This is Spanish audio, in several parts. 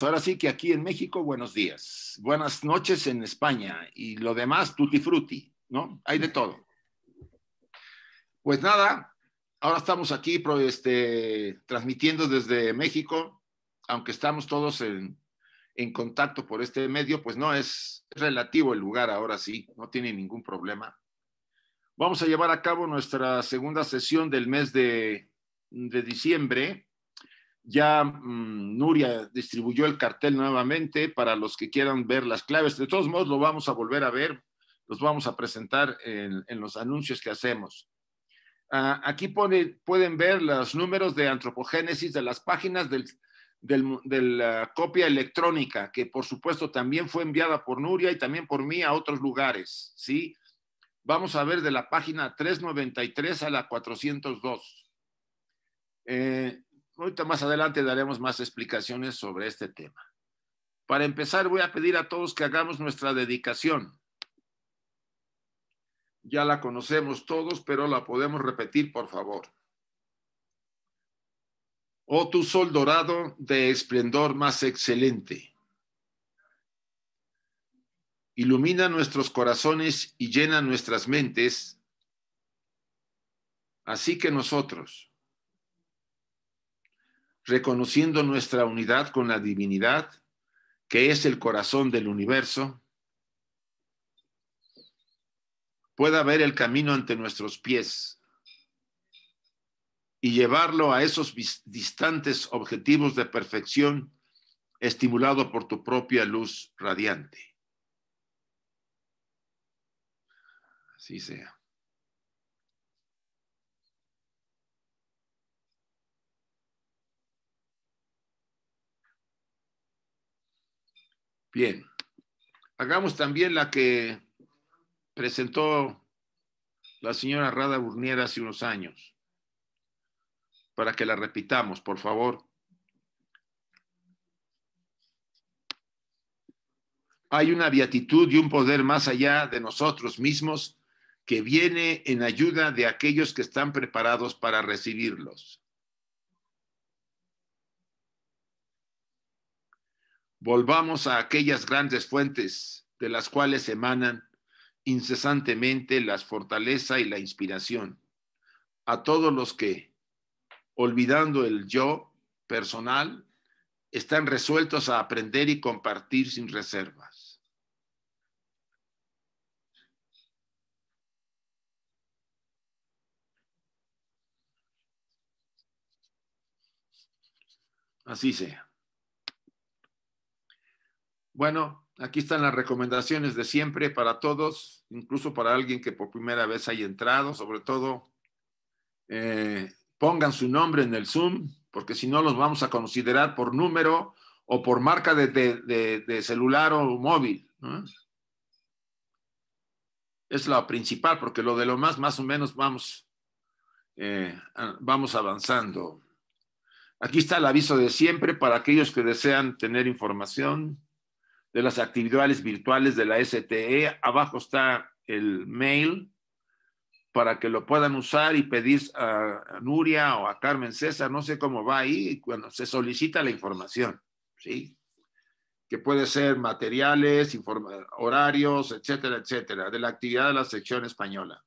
Ahora sí que aquí en México, buenos días. Buenas noches en España y lo demás, tutti frutti, ¿no? Hay de todo. Pues nada, ahora estamos aquí este, transmitiendo desde México, aunque estamos todos en, en contacto por este medio, pues no es relativo el lugar ahora sí, no tiene ningún problema. Vamos a llevar a cabo nuestra segunda sesión del mes de, de diciembre ya mm, Nuria distribuyó el cartel nuevamente para los que quieran ver las claves. De todos modos, lo vamos a volver a ver, los vamos a presentar en, los anuncios que hacemos. Ah, aquí pueden ver los números de antropogénesis de las páginas de la copia electrónica, que por supuesto también fue enviada por Nuria y también por mí a otros lugares. ¿sí? Vamos a ver de la página 393 a la 402. Eh, Ahorita más adelante daremos más explicaciones sobre este tema. Para empezar, voy a pedir a todos que hagamos nuestra dedicación. Ya la conocemos todos, pero la podemos repetir, por favor. Oh tu sol dorado de esplendor más excelente. Ilumina nuestros corazones y llena nuestras mentes, así que nosotros, reconociendo nuestra unidad con la divinidad, que es el corazón del universo, pueda ver el camino ante nuestros pies y llevarlo a esos distantes objetivos de perfección estimulado por tu propia luz radiante. Así sea. Bien, hagamos también la que presentó la señora Rada Burnier hace unos años, para que la repitamos, por favor. Hay una beatitud y un poder más allá de nosotros mismos que viene en ayuda de aquellos que están preparados para recibirlos. Volvamos a aquellas grandes fuentes de las cuales emanan incesantemente la fortaleza y la inspiración. A todos los que, olvidando el yo personal, están resueltos a aprender y compartir sin reservas. Así sea. Bueno, aquí están las recomendaciones de siempre para todos, incluso para alguien que por primera vez haya entrado, sobre todo eh, pongan su nombre en el Zoom, porque si no los vamos a considerar por número o por marca de, celular o móvil. Es lo principal, porque lo de lo más, más o menos vamos, eh, vamos avanzando. Aquí está el aviso de siempre para aquellos que desean tener información de las actividades virtuales de la STE. Abajo está el mail para que lo puedan usar y pedir a Nuria o a Carmen César, no sé cómo va ahí, cuando se solicita la información, ¿sí? Que puede ser materiales, horarios, etcétera, etcétera, de la actividad de la sección española.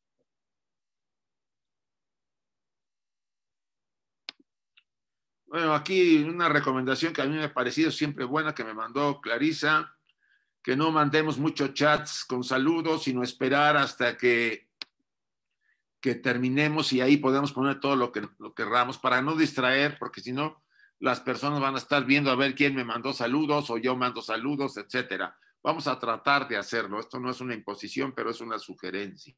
Bueno, aquí una recomendación que a mí me ha parecido siempre buena que me mandó Clarisa, que no mandemos muchos chats con saludos, sino esperar hasta que, que terminemos y ahí podemos poner todo lo que lo querramos para no distraer, porque si no, las personas van a estar viendo a ver quién me mandó saludos o yo mando saludos, etcétera. Vamos a tratar de hacerlo. Esto no es una imposición, pero es una sugerencia.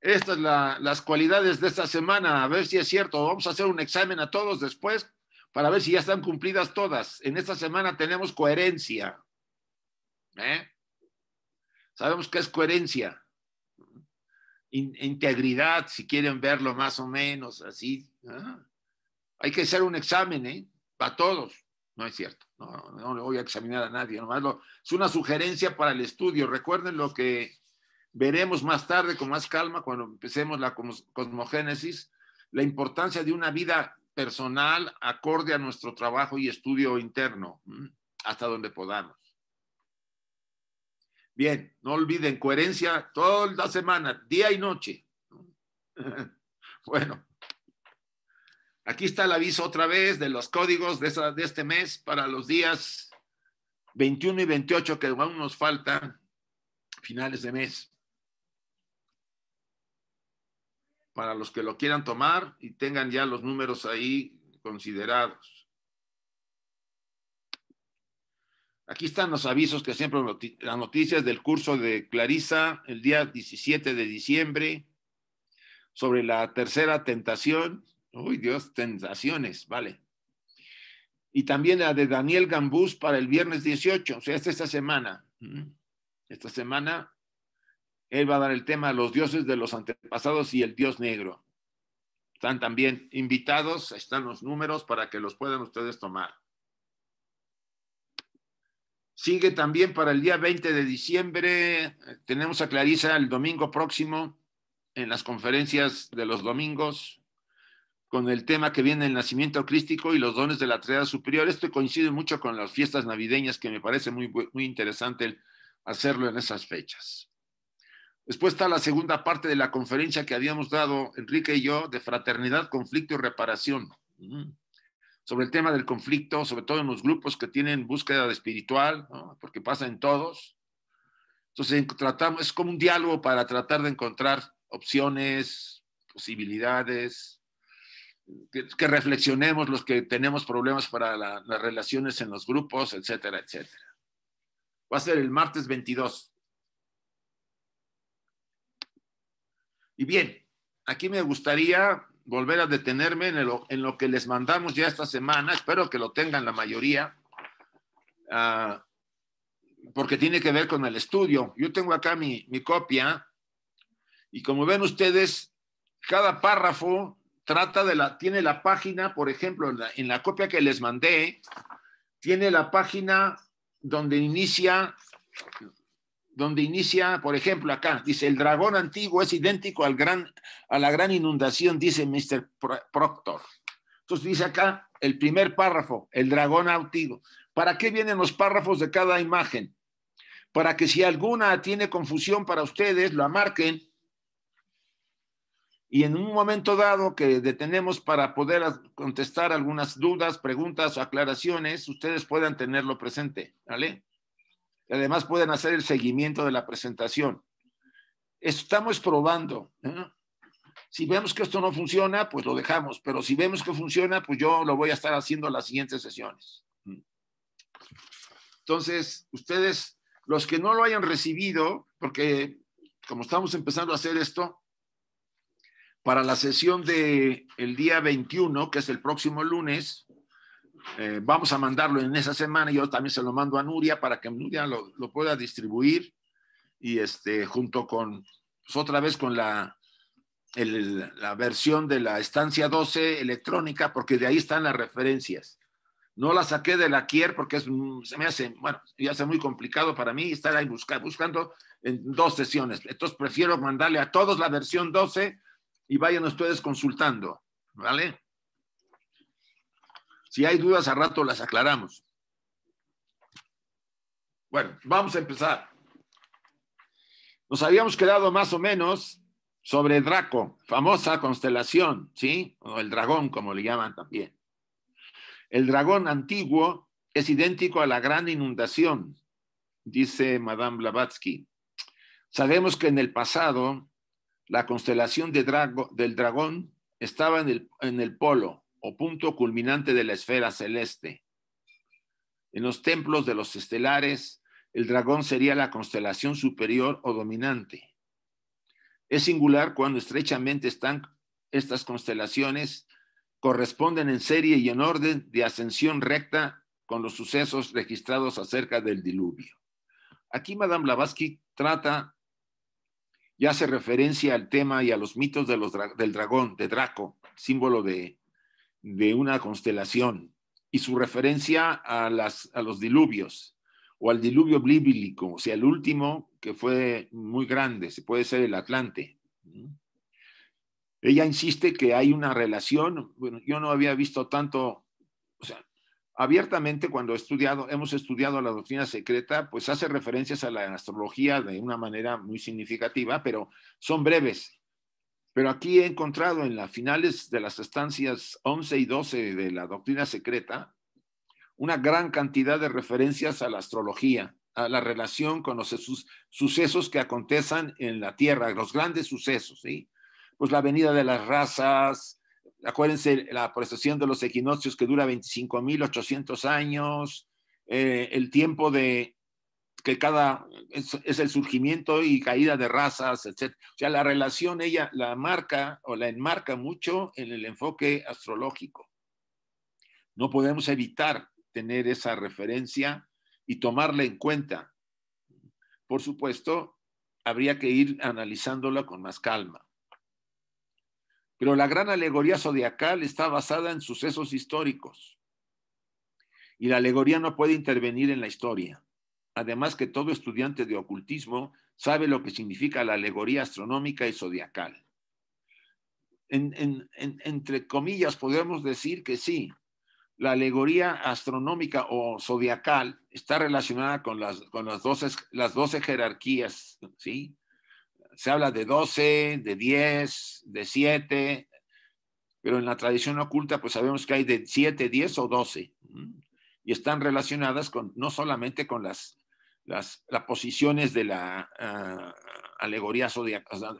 Estas son las cualidades de esta semana, a ver si es cierto. Vamos a hacer un examen a todos después para ver si ya están cumplidas todas. En esta semana tenemos coherencia. ¿eh? Sabemos qué es coherencia. integridad, si quieren verlo más o menos así. Hay que hacer un examen, ¿eh? Para todos. No es cierto. No, no, le voy a examinar a nadie. Nomás es una sugerencia para el estudio. Recuerden lo que veremos más tarde con más calma cuando empecemos la cosmogénesis, la importancia de una vida personal acorde a nuestro trabajo y estudio interno, hasta donde podamos. Bien, no olviden, coherencia toda la semana, día y noche. bueno, aquí está el aviso otra vez de los códigos de, de este mes para los días 21 y 28 que aún nos faltan, finales de mes. Para los que lo quieran tomar y tengan ya los números ahí considerados. Aquí están los avisos que siempre, las noticias del curso de Clarisa el día 17 de diciembre sobre la tercera tentación. Uy, Dios, tentaciones, vale. Y también la de Daniel Gambús para el viernes 18, o sea, esta, esta semana. Esta semana él va a dar el tema los dioses de los antepasados y el dios negro. Están también invitados, están los números para que los puedan ustedes tomar. Sigue también para el día 20 de diciembre. Tenemos a Clarisa el domingo próximo en las conferencias de los domingos con el tema que viene el nacimiento crístico y los dones de la triada superior. Esto coincide mucho con las fiestas navideñas que me parece muy, muy interesante hacerlo en esas fechas. Después está la segunda parte de la conferencia que habíamos dado Enrique y yo de fraternidad, conflicto y reparación sobre el tema del conflicto, sobre todo en los grupos que tienen búsqueda espiritual, porque pasa en todos. Entonces, tratamos, es como un diálogo para tratar de encontrar opciones, posibilidades, que, reflexionemos los que tenemos problemas para las relaciones en los grupos, etcétera, etcétera. Va a ser el martes 22. Y bien, aquí me gustaría volver a detenerme en, lo que les mandamos ya esta semana. Espero que lo tengan la mayoría, ah, porque tiene que ver con el estudio. Yo tengo acá mi, copia y como ven ustedes, cada párrafo trata de la, tiene la página, por ejemplo, en en la copia que les mandé, tiene la página donde inicia donde inicia, por ejemplo, acá, dice, el dragón antiguo es idéntico al gran, a la gran inundación, dice Mr. Proctor. Entonces dice acá el primer párrafo, el dragón antiguo. ¿Para qué vienen los párrafos de cada imagen? Para que si alguna tiene confusión para ustedes, la marquen y en un momento dado que detenemos para poder contestar algunas dudas, preguntas o aclaraciones, ustedes puedan tenerlo presente, ¿vale? Además pueden hacer el seguimiento de la presentación. Estamos probando. ¿eh? Si vemos que esto no funciona, pues lo dejamos, pero si vemos que funciona, pues yo lo voy a estar haciendo en las siguientes sesiones. Entonces, ustedes, los que no lo hayan recibido, porque como estamos empezando a hacer esto, para la sesión del el día 21, que es el próximo lunes, eh, vamos a mandarlo en esa semana. Yo también se lo mando a Nuria para que Nuria lo, pueda distribuir y este, junto con, pues, otra vez con la, la versión de la estancia 12 electrónica, porque de ahí están las referencias. No la saqué de la Kier porque es, se me hace, bueno, ya hace muy complicado para mí estar ahí buscando en dos sesiones. Entonces prefiero mandarle a todos la versión 12 y vayan ustedes consultando, ¿vale? Si hay dudas, a rato las aclaramos. Bueno, vamos a empezar. Nos habíamos quedado más o menos sobre Draco, famosa constelación, ¿sí? O el dragón, como le llaman también. El dragón antiguo es idéntico a la gran inundación, dice Madame Blavatsky. Sabemos que en el pasado la constelación de del dragón estaba en el, en el polo, o punto culminante de la esfera celeste. En los templos de los estelares, el dragón sería la constelación superior o dominante. Es singular cuando estrechamente están estas constelaciones, corresponden en serie y en orden de ascensión recta con los sucesos registrados acerca del diluvio. Aquí Madame Blavatsky trata y hace referencia al tema y a los mitos de los, del dragón, de Draco, símbolo de de una constelación y su referencia a, las, a los diluvios o al diluvio bíblico, o sea, el último que fue muy grande, se puede ser el Atlante. Ella insiste que hay una relación, bueno, yo no había visto tanto, o sea, abiertamente cuando he estudiado, hemos estudiado la doctrina secreta, pues hace referencias a la astrología de una manera muy significativa, pero son breves. Pero aquí he encontrado en las finales de las estancias 11 y 12 de la doctrina secreta una gran cantidad de referencias a la astrología, a la relación con los sucesos que acontezan en la Tierra, los grandes sucesos, ¿sí? Pues la venida de las razas, acuérdense la procesión de los equinoccios que dura 25.800 años, eh, el tiempo de que cada es, el surgimiento y caída de razas, etc. O sea, la relación ella la marca o la enmarca mucho en el enfoque astrológico. No podemos evitar tener esa referencia y tomarla en cuenta. Por supuesto, habría que ir analizándola con más calma. Pero la gran alegoría zodiacal está basada en sucesos históricos. Y la alegoría no puede intervenir en la historia. Además que todo estudiante de ocultismo sabe lo que significa la alegoría astronómica y zodiacal. entre comillas, podemos decir que sí, la alegoría astronómica o zodiacal está relacionada con las, con las, 12, las 12 jerarquías, ¿sí? Se habla de 12, de 10, de 7, pero en la tradición oculta pues sabemos que hay de 7, 10 o 12, y están relacionadas con, no solamente con las, las, las posiciones de la uh, alegoría zodiacal,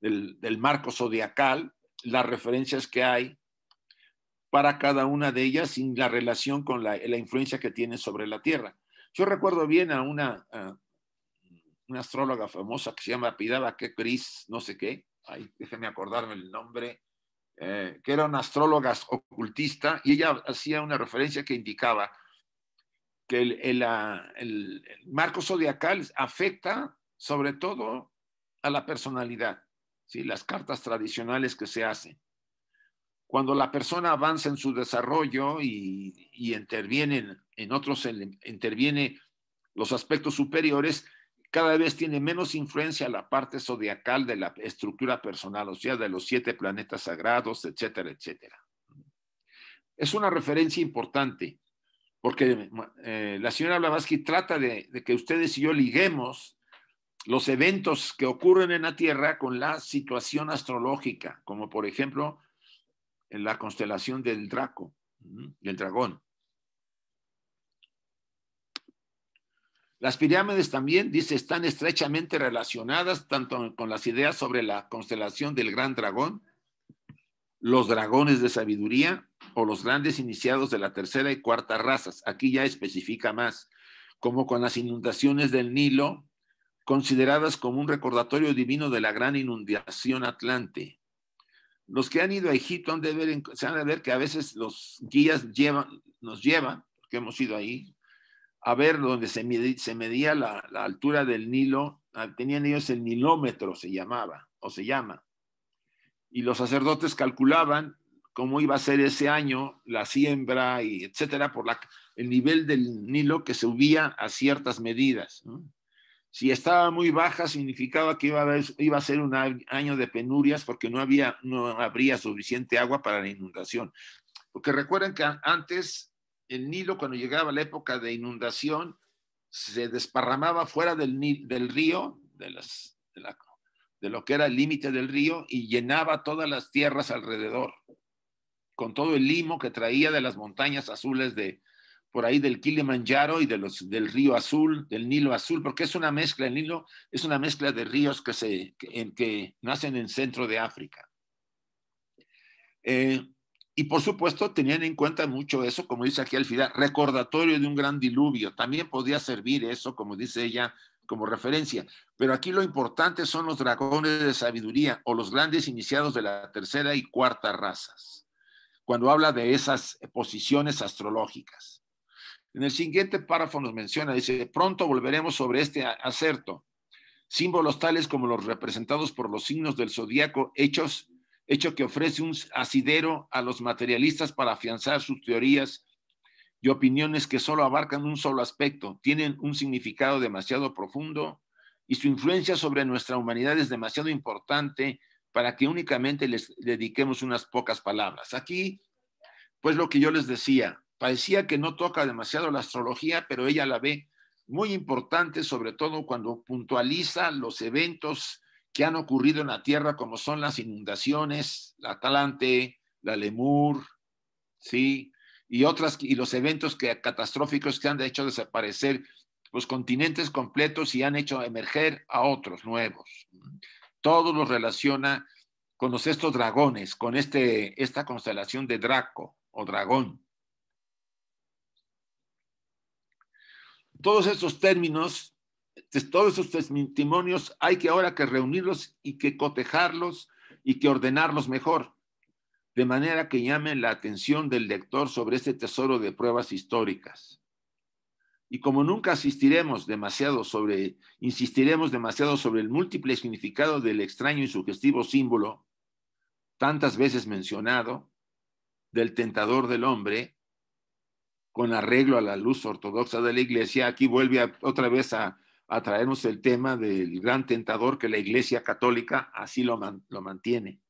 del, del marco zodiacal, las referencias que hay para cada una de ellas sin la relación con la, la influencia que tiene sobre la Tierra. Yo recuerdo bien a una, una astróloga famosa que se llama Pidaba que Cris, no sé qué, ay, déjeme acordarme el nombre, eh, que era una astróloga ocultista y ella hacía una referencia que indicaba que el, marco zodiacal afecta sobre todo a la personalidad, ¿sí? las cartas tradicionales que se hacen cuando la persona avanza en su desarrollo y, y intervienen en otros, interviene los aspectos superiores, cada vez tiene menos influencia la parte zodiacal de la estructura personal, o sea, de los siete planetas sagrados, etcétera, etcétera. Es una referencia importante, porque eh, la señora Blavatsky trata de, de que ustedes y yo liguemos los eventos que ocurren en la Tierra con la situación astrológica, como por ejemplo en la constelación del Draco, del dragón. Las pirámides también, dice, están estrechamente relacionadas tanto con las ideas sobre la constelación del gran dragón, los dragones de sabiduría o los grandes iniciados de la tercera y cuarta razas. Aquí ya especifica más, como con las inundaciones del Nilo, consideradas como un recordatorio divino de la gran inundación atlante, los que han ido a Egipto han de ver, se han de ver que a veces los guías llevan, nos llevan, porque hemos ido ahí, a ver donde se, medía, la, altura del Nilo. Ah, tenían ellos el nilómetro, se llamaba, o se llama. Y los sacerdotes calculaban cómo iba a ser ese año la siembra y etcétera por el nivel del Nilo que subía a ciertas medidas. Si estaba muy baja, significaba que iba a, ser un año de penurias porque no, había, no habría suficiente agua para la inundación. Porque recuerden que antes el Nilo, cuando llegaba la época de inundación, se desparramaba fuera del, río, de lo que era el límite del río, y llenaba todas las tierras alrededor, con todo el limo que traía de las montañas azules de, por ahí del Kilimanjaro y del río azul, del Nilo azul, porque es una mezcla, el Nilo es una mezcla de ríos que, se, que, que nacen en centro de África. Eh, y por supuesto tenían en cuenta mucho eso, como dice aquí Alfida, recordatorio de un gran diluvio. También podía servir eso, como dice ella, como referencia. Pero aquí lo importante son los dragones de sabiduría o los grandes iniciados de la tercera y cuarta razas, cuando habla de esas posiciones astrológicas. En el siguiente párrafo nos menciona, dice, pronto volveremos sobre este acerto. Símbolos tales como los representados por los signos del zodíaco, hechos, hecho que ofrece un asidero a los materialistas para afianzar sus teorías y opiniones que solo abarcan un solo aspecto, tienen un significado demasiado profundo y su influencia sobre nuestra humanidad es demasiado importante para que únicamente les dediquemos unas pocas palabras. Aquí, pues lo que yo les decía, parecía que no toca demasiado la astrología, pero ella la ve muy importante, sobre todo cuando puntualiza los eventos que han ocurrido en la Tierra, como son las inundaciones, la Atalante, la Lemur, ¿sí? Y otras, y los eventos que, catastróficos que han hecho desaparecer los continentes completos y han hecho emerger a otros nuevos. Todo lo relaciona con los, estos dragones, con este, esta constelación de Draco o dragón. Todos estos términos, todos estos testimonios, hay que ahora que reunirlos y que cotejarlos y que ordenarlos mejor, de manera que llamen la atención del lector sobre este tesoro de pruebas históricas. Y como nunca asistiremos demasiado sobre, insistiremos demasiado sobre el múltiple significado del extraño y sugestivo símbolo, tantas veces mencionado, del tentador del hombre, con arreglo a la luz ortodoxa de la iglesia, aquí vuelve otra vez a, traernos el tema del gran tentador que la iglesia católica así lo, lo mantiene.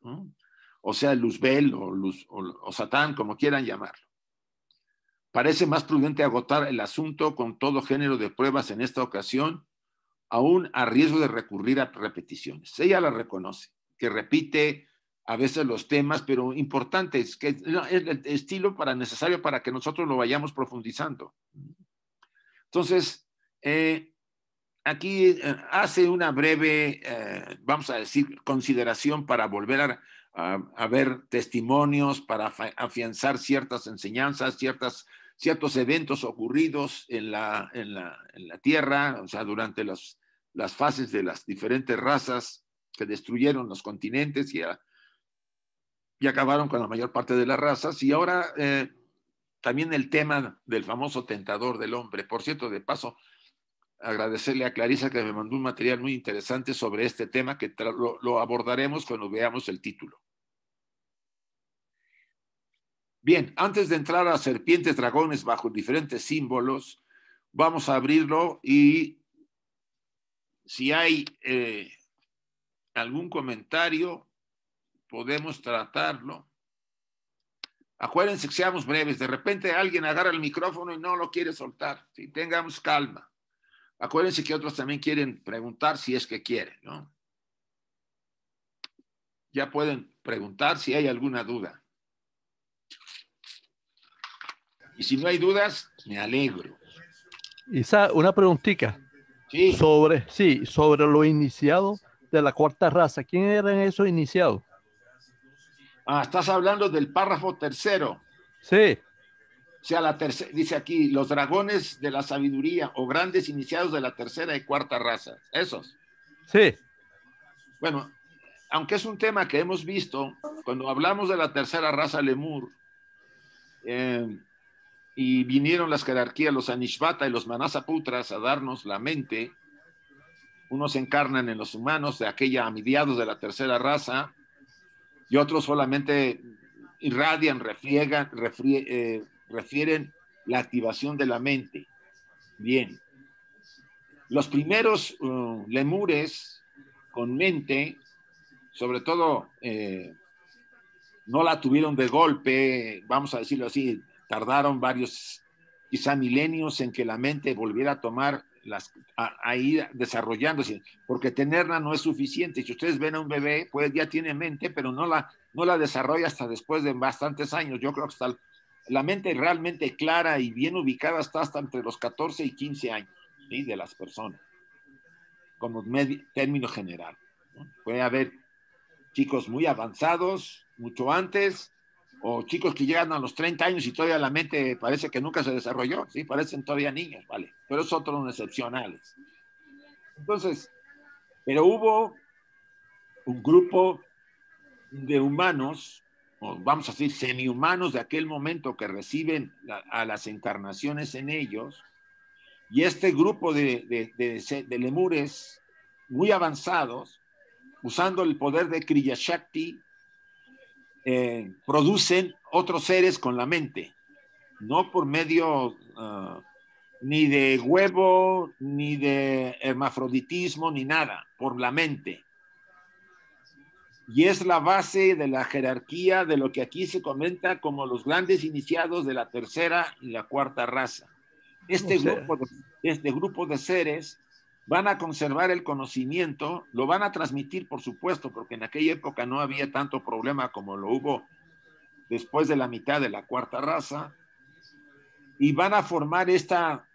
O sea, Luzbel o, Luz, o Satán, como quieran llamarlo. Parece más prudente agotar el asunto con todo género de pruebas en esta ocasión, aún a riesgo de recurrir a repeticiones. Ella la reconoce, que repite a veces los temas, pero importantes, que es el estilo para necesario para que nosotros lo vayamos profundizando. Entonces, eh, aquí eh, hace una breve, eh, vamos a decir, consideración para volver a, a, ver testimonios, para afianzar ciertas enseñanzas, ciertas ciertos eventos ocurridos en la, en la, en la Tierra, o sea, durante las, las fases de las diferentes razas que destruyeron los continentes y, y acabaron con la mayor parte de las razas. Y ahora eh, también el tema del famoso tentador del hombre. Por cierto, de paso, agradecerle a Clarisa que me mandó un material muy interesante sobre este tema que lo abordaremos cuando veamos el título. Bien, antes de entrar a serpientes, dragones bajo diferentes símbolos, vamos a abrirlo y si hay eh, algún comentario, podemos tratarlo. Acuérdense que seamos breves. De repente alguien agarra el micrófono y no lo quiere soltar. Si tengamos calma. Acuérdense que otros también quieren preguntar si es que quieren, ¿no? Ya pueden preguntar si hay alguna duda. Y si no hay dudas, me alegro. Isa, una preguntita. Sí. Sobre, sí, sobre lo iniciado de la cuarta raza. ¿Quién eran esos iniciados? Ah, estás hablando del párrafo tercero. Sí. O sea, la tercera, dice aquí, los dragones de la sabiduría o grandes iniciados de la tercera y cuarta raza. Esos. Sí. Bueno, aunque es un tema que hemos visto, cuando hablamos de la tercera raza lemur, eh, y vinieron las jerarquías, los Anishvata y los Manasaputras a darnos la mente. Unos encarnan en los humanos de aquella a mediados de la tercera raza y otros solamente irradian, refriegan, eh, refieren la activación de la mente. Bien. Los primeros uh, lemures con mente, sobre todo, eh, no la tuvieron de golpe, vamos a decirlo así, tardaron varios, quizá milenios, en que la mente volviera a tomar las, a, ir desarrollándose, porque tenerla no es suficiente. Si ustedes ven a un bebé, pues ya tiene mente, pero no la, no la desarrolla hasta después de bastantes años. Yo creo que está la mente realmente clara y bien ubicada está hasta entre los 14 y 15 años de las personas, como término general. Puede haber chicos muy avanzados, mucho antes, o chicos que llegan a los 30 años y todavía la mente parece que nunca se desarrolló, sí, parecen todavía niños, ¿vale? Pero son otros excepcionales. Entonces, pero hubo un grupo de humanos, o vamos a decir semi-humanos de aquel momento que reciben a las encarnaciones en ellos, y este grupo de, de, de lemures muy avanzados, usando el poder de Kriya Shakti, eh, producen otros seres con la mente, no por medio ah, ni de huevo, ni de hermafroditismo, ni nada, por la mente. y es la base de la jerarquía de lo que aquí se comenta como los grandes iniciados de la tercera y la cuarta raza. Este, grupo, de, este grupo de seres van a conservar el conocimiento, lo van a transmitir, por supuesto, porque en aquella época no había tanto problema como lo hubo después de la mitad de la cuarta raza, y van a formar esta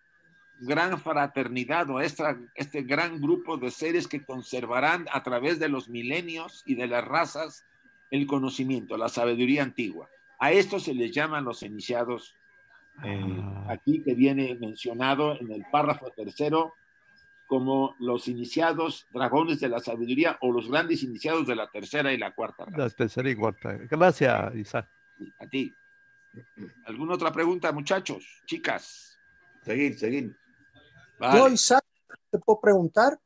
gran fraternidad o esta, este gran grupo de seres que conservarán a través de los milenios y de las razas el conocimiento, la sabiduría antigua. A esto se les llaman los iniciados, eh, ah. aquí que viene mencionado en el párrafo tercero como los iniciados dragones de la sabiduría o los grandes iniciados de la tercera y la cuarta. La tercera y cuarta. Gracias, Isaac. A ti. ¿Alguna otra pregunta, muchachos, chicas? Seguir, seguir. Yo, Isaac, ¿te puedo preguntar?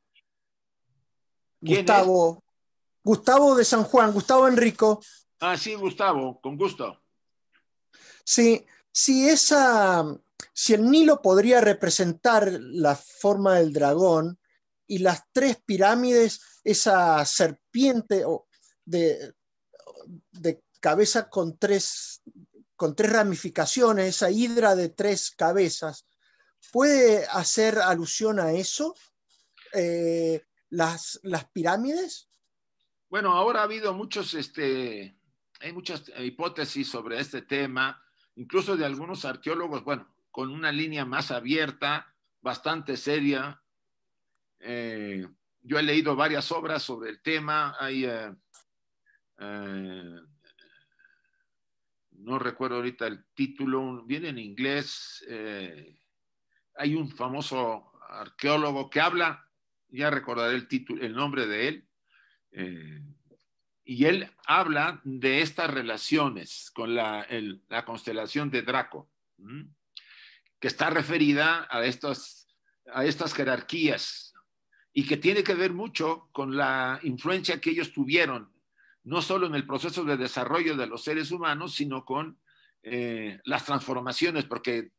Gustavo. Gustavo de San Juan, Gustavo Enrico. Ah, sí, Gustavo, con gusto. Sí, si esa, si el Nilo podría representar la forma del dragón y las tres pirámides, esa serpiente de, de cabeza con tres, con tres ramificaciones, esa hidra de tres cabezas, ¿puede hacer alusión a eso? Eh, las, las pirámides? Bueno, ahora ha habido muchos, este, hay muchas hipótesis sobre este tema, incluso de algunos arqueólogos, bueno, con una línea más abierta, bastante seria. Eh, yo he leído varias obras sobre el tema. Hay, eh, eh, no recuerdo ahorita el título, viene en inglés. hay un famoso arqueólogo que habla, ya recordaré el título, el nombre de él. y él habla de estas relaciones con la, constelación de Draco que está referida a estas, a estas jerarquías y que tiene que ver mucho con la influencia que ellos tuvieron, no solo en el proceso de desarrollo de los seres humanos, sino con eh, las transformaciones, porque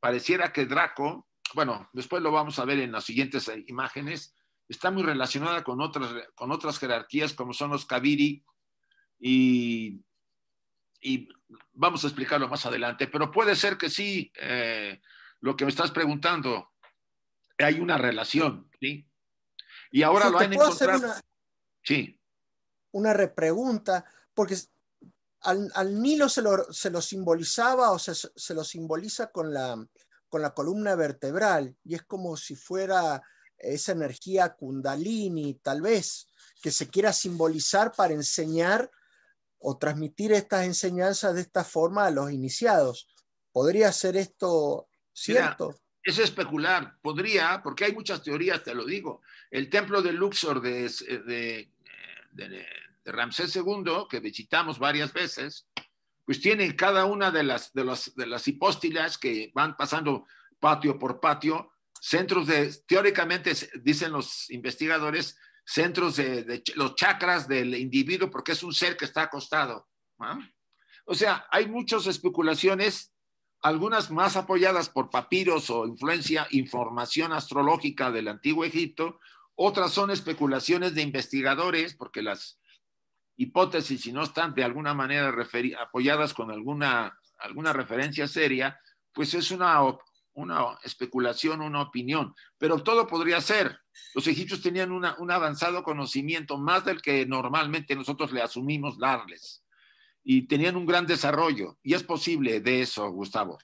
pareciera que Draco, bueno, después lo vamos a ver en las siguientes imágenes, está muy relacionada con otras, con otras jerarquías como son los Kaviri y y vamos a explicarlo más adelante, pero puede ser que sí, eh, lo que me estás preguntando, hay una relación, ¿sí? Y ahora lo han encontrado. Una, sí. Una repregunta, porque al, al Nilo se lo, se lo, simbolizaba o se, se lo simboliza con la, con la columna vertebral, y es como si fuera esa energía kundalini, tal vez, que se quiera simbolizar para enseñar o transmitir estas enseñanzas de esta forma a los iniciados. ¿Podría ser esto cierto? es especular, podría, porque hay muchas teorías, te lo digo. El templo de Luxor de, de, de, Ramsés II, que visitamos varias veces, pues tiene cada una de las, de, los, de las hipóstilas que van pasando patio por patio, centros de, teóricamente, dicen los investigadores, centros de, los chakras del individuo porque es un ser que está acostado. O sea, hay muchas especulaciones, algunas más apoyadas por papiros o influencia, información astrológica del antiguo Egipto, otras son especulaciones de investigadores porque las hipótesis, si no están de alguna manera apoyadas con alguna, alguna referencia seria, pues es una una especulación, una opinión, pero todo podría ser. Los egipcios tenían un avanzado conocimiento, más del que normalmente nosotros le asumimos darles, y tenían un gran desarrollo, y es posible de eso, Gustavo.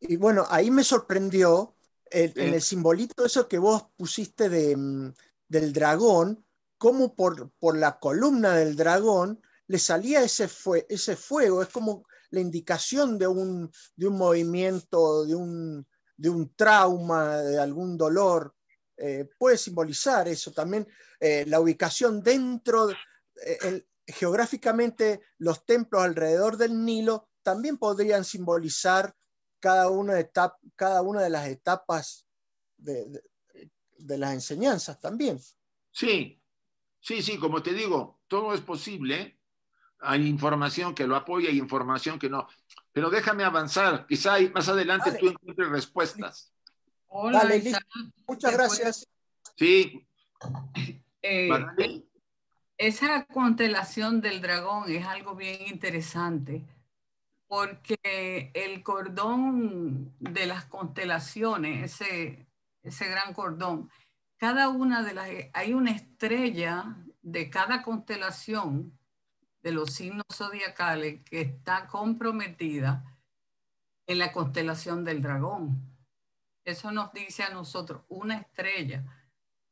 Y bueno, ahí me sorprendió en el simbolito eso que vos pusiste de, mm, del dragón, cómo por, por la columna del dragón le salía ese, fue, ese fuego, es como la indicación de un, de un movimiento, de un, de un, trauma, de algún dolor. Eh, puede simbolizar eso también, eh, la ubicación dentro, eh, geográficamente los templos alrededor del Nilo también podrían simbolizar cada una de, cada una de las etapas de, de las enseñanzas también. Sí, sí, sí, como te digo, todo es posible hay información que lo apoya y información que no. Pero déjame avanzar, quizá más adelante tú encuentres respuestas. Hola, Muchas gracias. Sí. Eh, Esa constelación del dragón es algo bien interesante porque el cordón de las constelaciones, ese, ese gran cordón, cada una de las, hay una estrella de cada constelación de los signos zodiacales que está comprometida en la constelación del dragón. Eso nos dice a nosotros una estrella.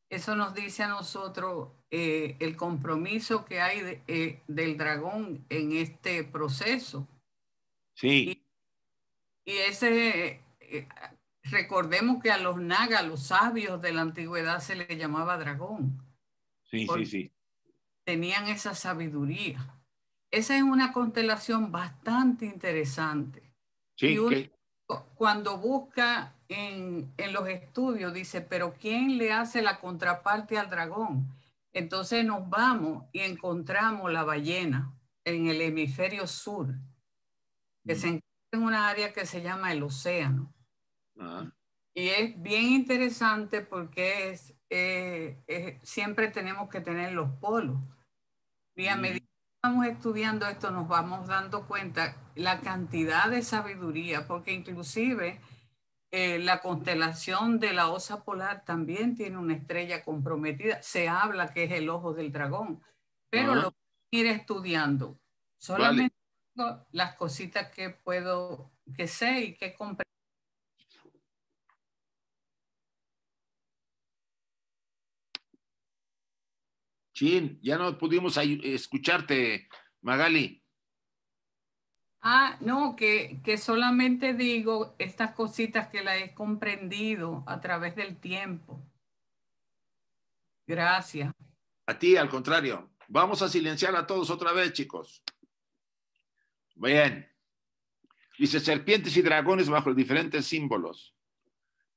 Eso nos dice a nosotros eh, el compromiso que hay eh, del dragón en este proceso. Sí. Y, ese, eh, recordemos que a los nagas, los sabios de la antigüedad, se les llamaba dragón. Sí, sí, sí. Tenían esa sabiduría. Esa es una constelación bastante interesante. Sí, Cuando busca en, en, los estudios, dice, pero ¿quién le hace la contraparte al dragón? Entonces nos vamos y encontramos la ballena en el hemisferio sur, que se mm. encuentra en una área que se llama el océano. Ah. Y es bien interesante porque es, eh, siempre tenemos que tener los polos. Y a mm. medida vamos estudiando esto, nos vamos dando cuenta la cantidad de sabiduría, porque inclusive eh, la constelación de la osa polar también tiene una estrella comprometida. Se habla que es el ojo del dragón, pero lo ir estudiando. Solamente las cositas que puedo, que sé y que comprendo ya no pudimos escucharte, Magali. Ah, no, que, que solamente digo estas cositas que la he comprendido a través del tiempo. Gracias. A ti, al contrario. Vamos a silenciar a todos otra vez, chicos. Bien. Dice serpientes y dragones bajo diferentes símbolos.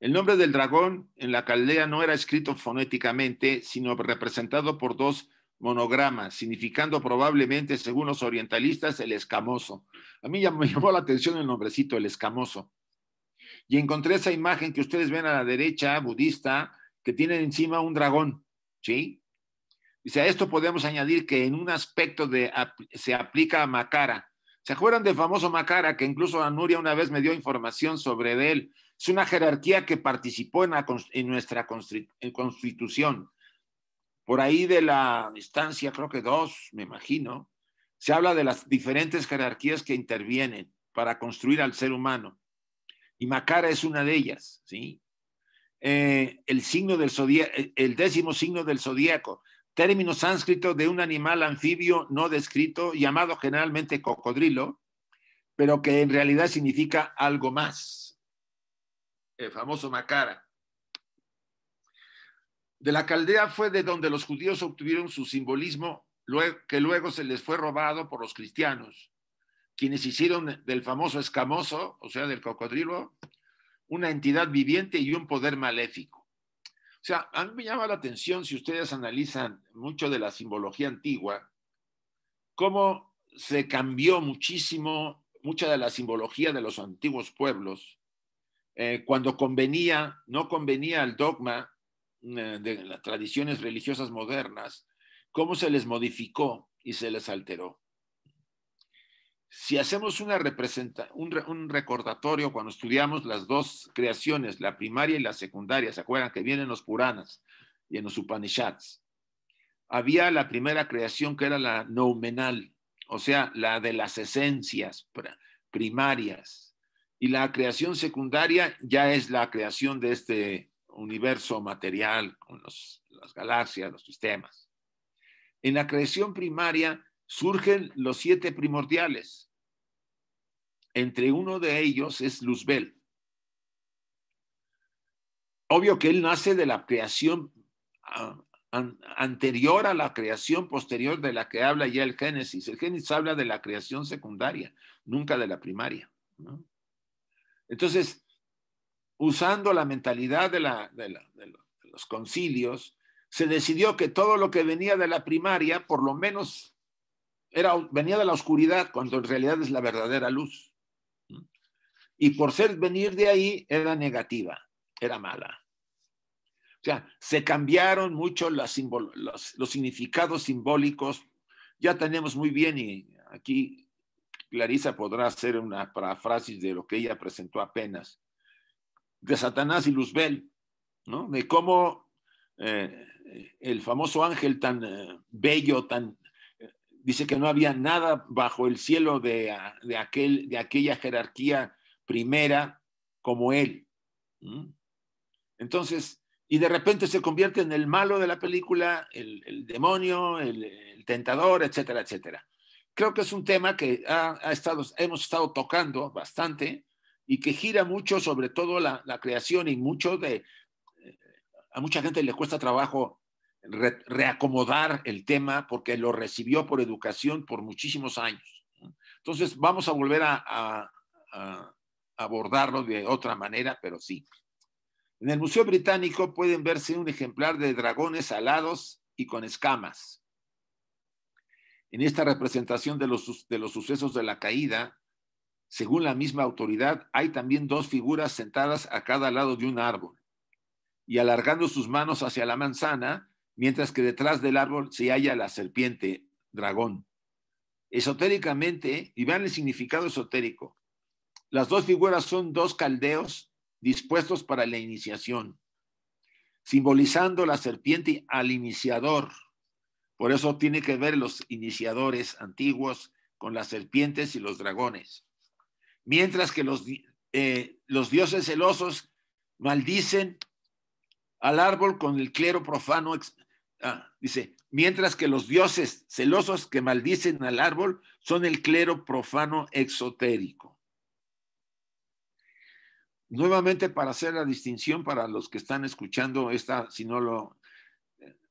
El nombre del dragón en la caldea no era escrito fonéticamente, sino representado por dos monogramas, significando probablemente, según los orientalistas, el escamoso. A mí ya me llamó la atención el nombrecito, el escamoso. Y encontré esa imagen que ustedes ven a la derecha, budista, que tiene encima un dragón, ¿sí? Dice, a esto podemos añadir que en un aspecto se aplica a Macara. ¿Se acuerdan del famoso Macara que incluso Anuria una vez me dio información sobre él? Es una jerarquía que participó en, nuestra constitución. Por ahí de la instancia, creo que dos, me imagino, se habla de las diferentes jerarquías que intervienen para construir al ser humano. Y Macara es una de ellas, ¿sí? Eh, el signo del el décimo signo del zodíaco, término sánscrito de un animal anfibio no descrito llamado generalmente cocodrilo, pero que en realidad significa algo más el famoso Macara. De la caldea fue de donde los judíos obtuvieron su simbolismo que luego se les fue robado por los cristianos, quienes hicieron del famoso escamoso, o sea, del cocodrilo, una entidad viviente y un poder maléfico. O sea, a mí me llama la atención, si ustedes analizan mucho de la simbología antigua, cómo se cambió muchísimo mucha de la simbología de los antiguos pueblos eh, cuando convenía, no convenía al dogma eh, de las tradiciones religiosas modernas, cómo se les modificó y se les alteró. Si hacemos una representa un, un, recordatorio cuando estudiamos las dos creaciones, la primaria y la secundaria, ¿se acuerdan que vienen los Puranas y en los Upanishads? Había la primera creación que era la noumenal, o sea, la de las esencias primarias, y la creación secundaria ya es la creación de este universo material con las galaxias, los sistemas. En la creación primaria surgen los siete primordiales. Entre uno de ellos es Luzbel. Obvio que él nace de la creación ah, anterior a la creación posterior de la que habla ya el Génesis. El Génesis habla de la creación secundaria, nunca de la primaria. ¿no? Entonces, usando la mentalidad de, los concilios, se decidió que todo lo que venía de la primaria, por lo menos, era, venía de la oscuridad, cuando en realidad es la verdadera luz. Y por ser venir de ahí, era negativa, era mala. sea, se cambiaron mucho los, los, significados simbólicos. Ya tenemos muy bien, y aquí Clarisa podrá hacer una parafrasis de lo que ella presentó apenas, de Satanás y Luzbel, ¿no? De cómo eh, el famoso ángel tan eh, bello, tan eh, dice que no había nada bajo el cielo de, aquel, de aquella jerarquía primera como él. Entonces, y de repente se convierte en el malo de la película, el, demonio, el, tentador, etcétera, etcétera. Creo que es un tema que ha, estado, hemos estado tocando bastante y que gira mucho sobre todo la, creación y mucho de... a mucha gente le cuesta trabajo reacomodar el tema porque lo recibió por educación por muchísimos años. Entonces vamos a volver a abordarlo de otra manera, pero sí. En el Museo Británico pueden verse un ejemplar de dragones alados y con escamas. En esta representación de los, de los sucesos de la caída, según la misma autoridad, hay también dos figuras sentadas a cada lado de un árbol y alargando sus manos hacia la manzana, mientras que detrás del árbol se halla la serpiente, dragón. Esotéricamente, y vean el significado esotérico, las dos figuras son dos caldeos dispuestos para la iniciación, simbolizando la serpiente al iniciador. Por eso tiene que ver los iniciadores antiguos con las serpientes y los dragones. Mientras que los, eh, los dioses celosos maldicen al árbol con el clero profano. Ah, dice, mientras que los dioses celosos que maldicen al árbol son el clero profano exotérico. Nuevamente, para hacer la distinción para los que están escuchando esta, si no lo,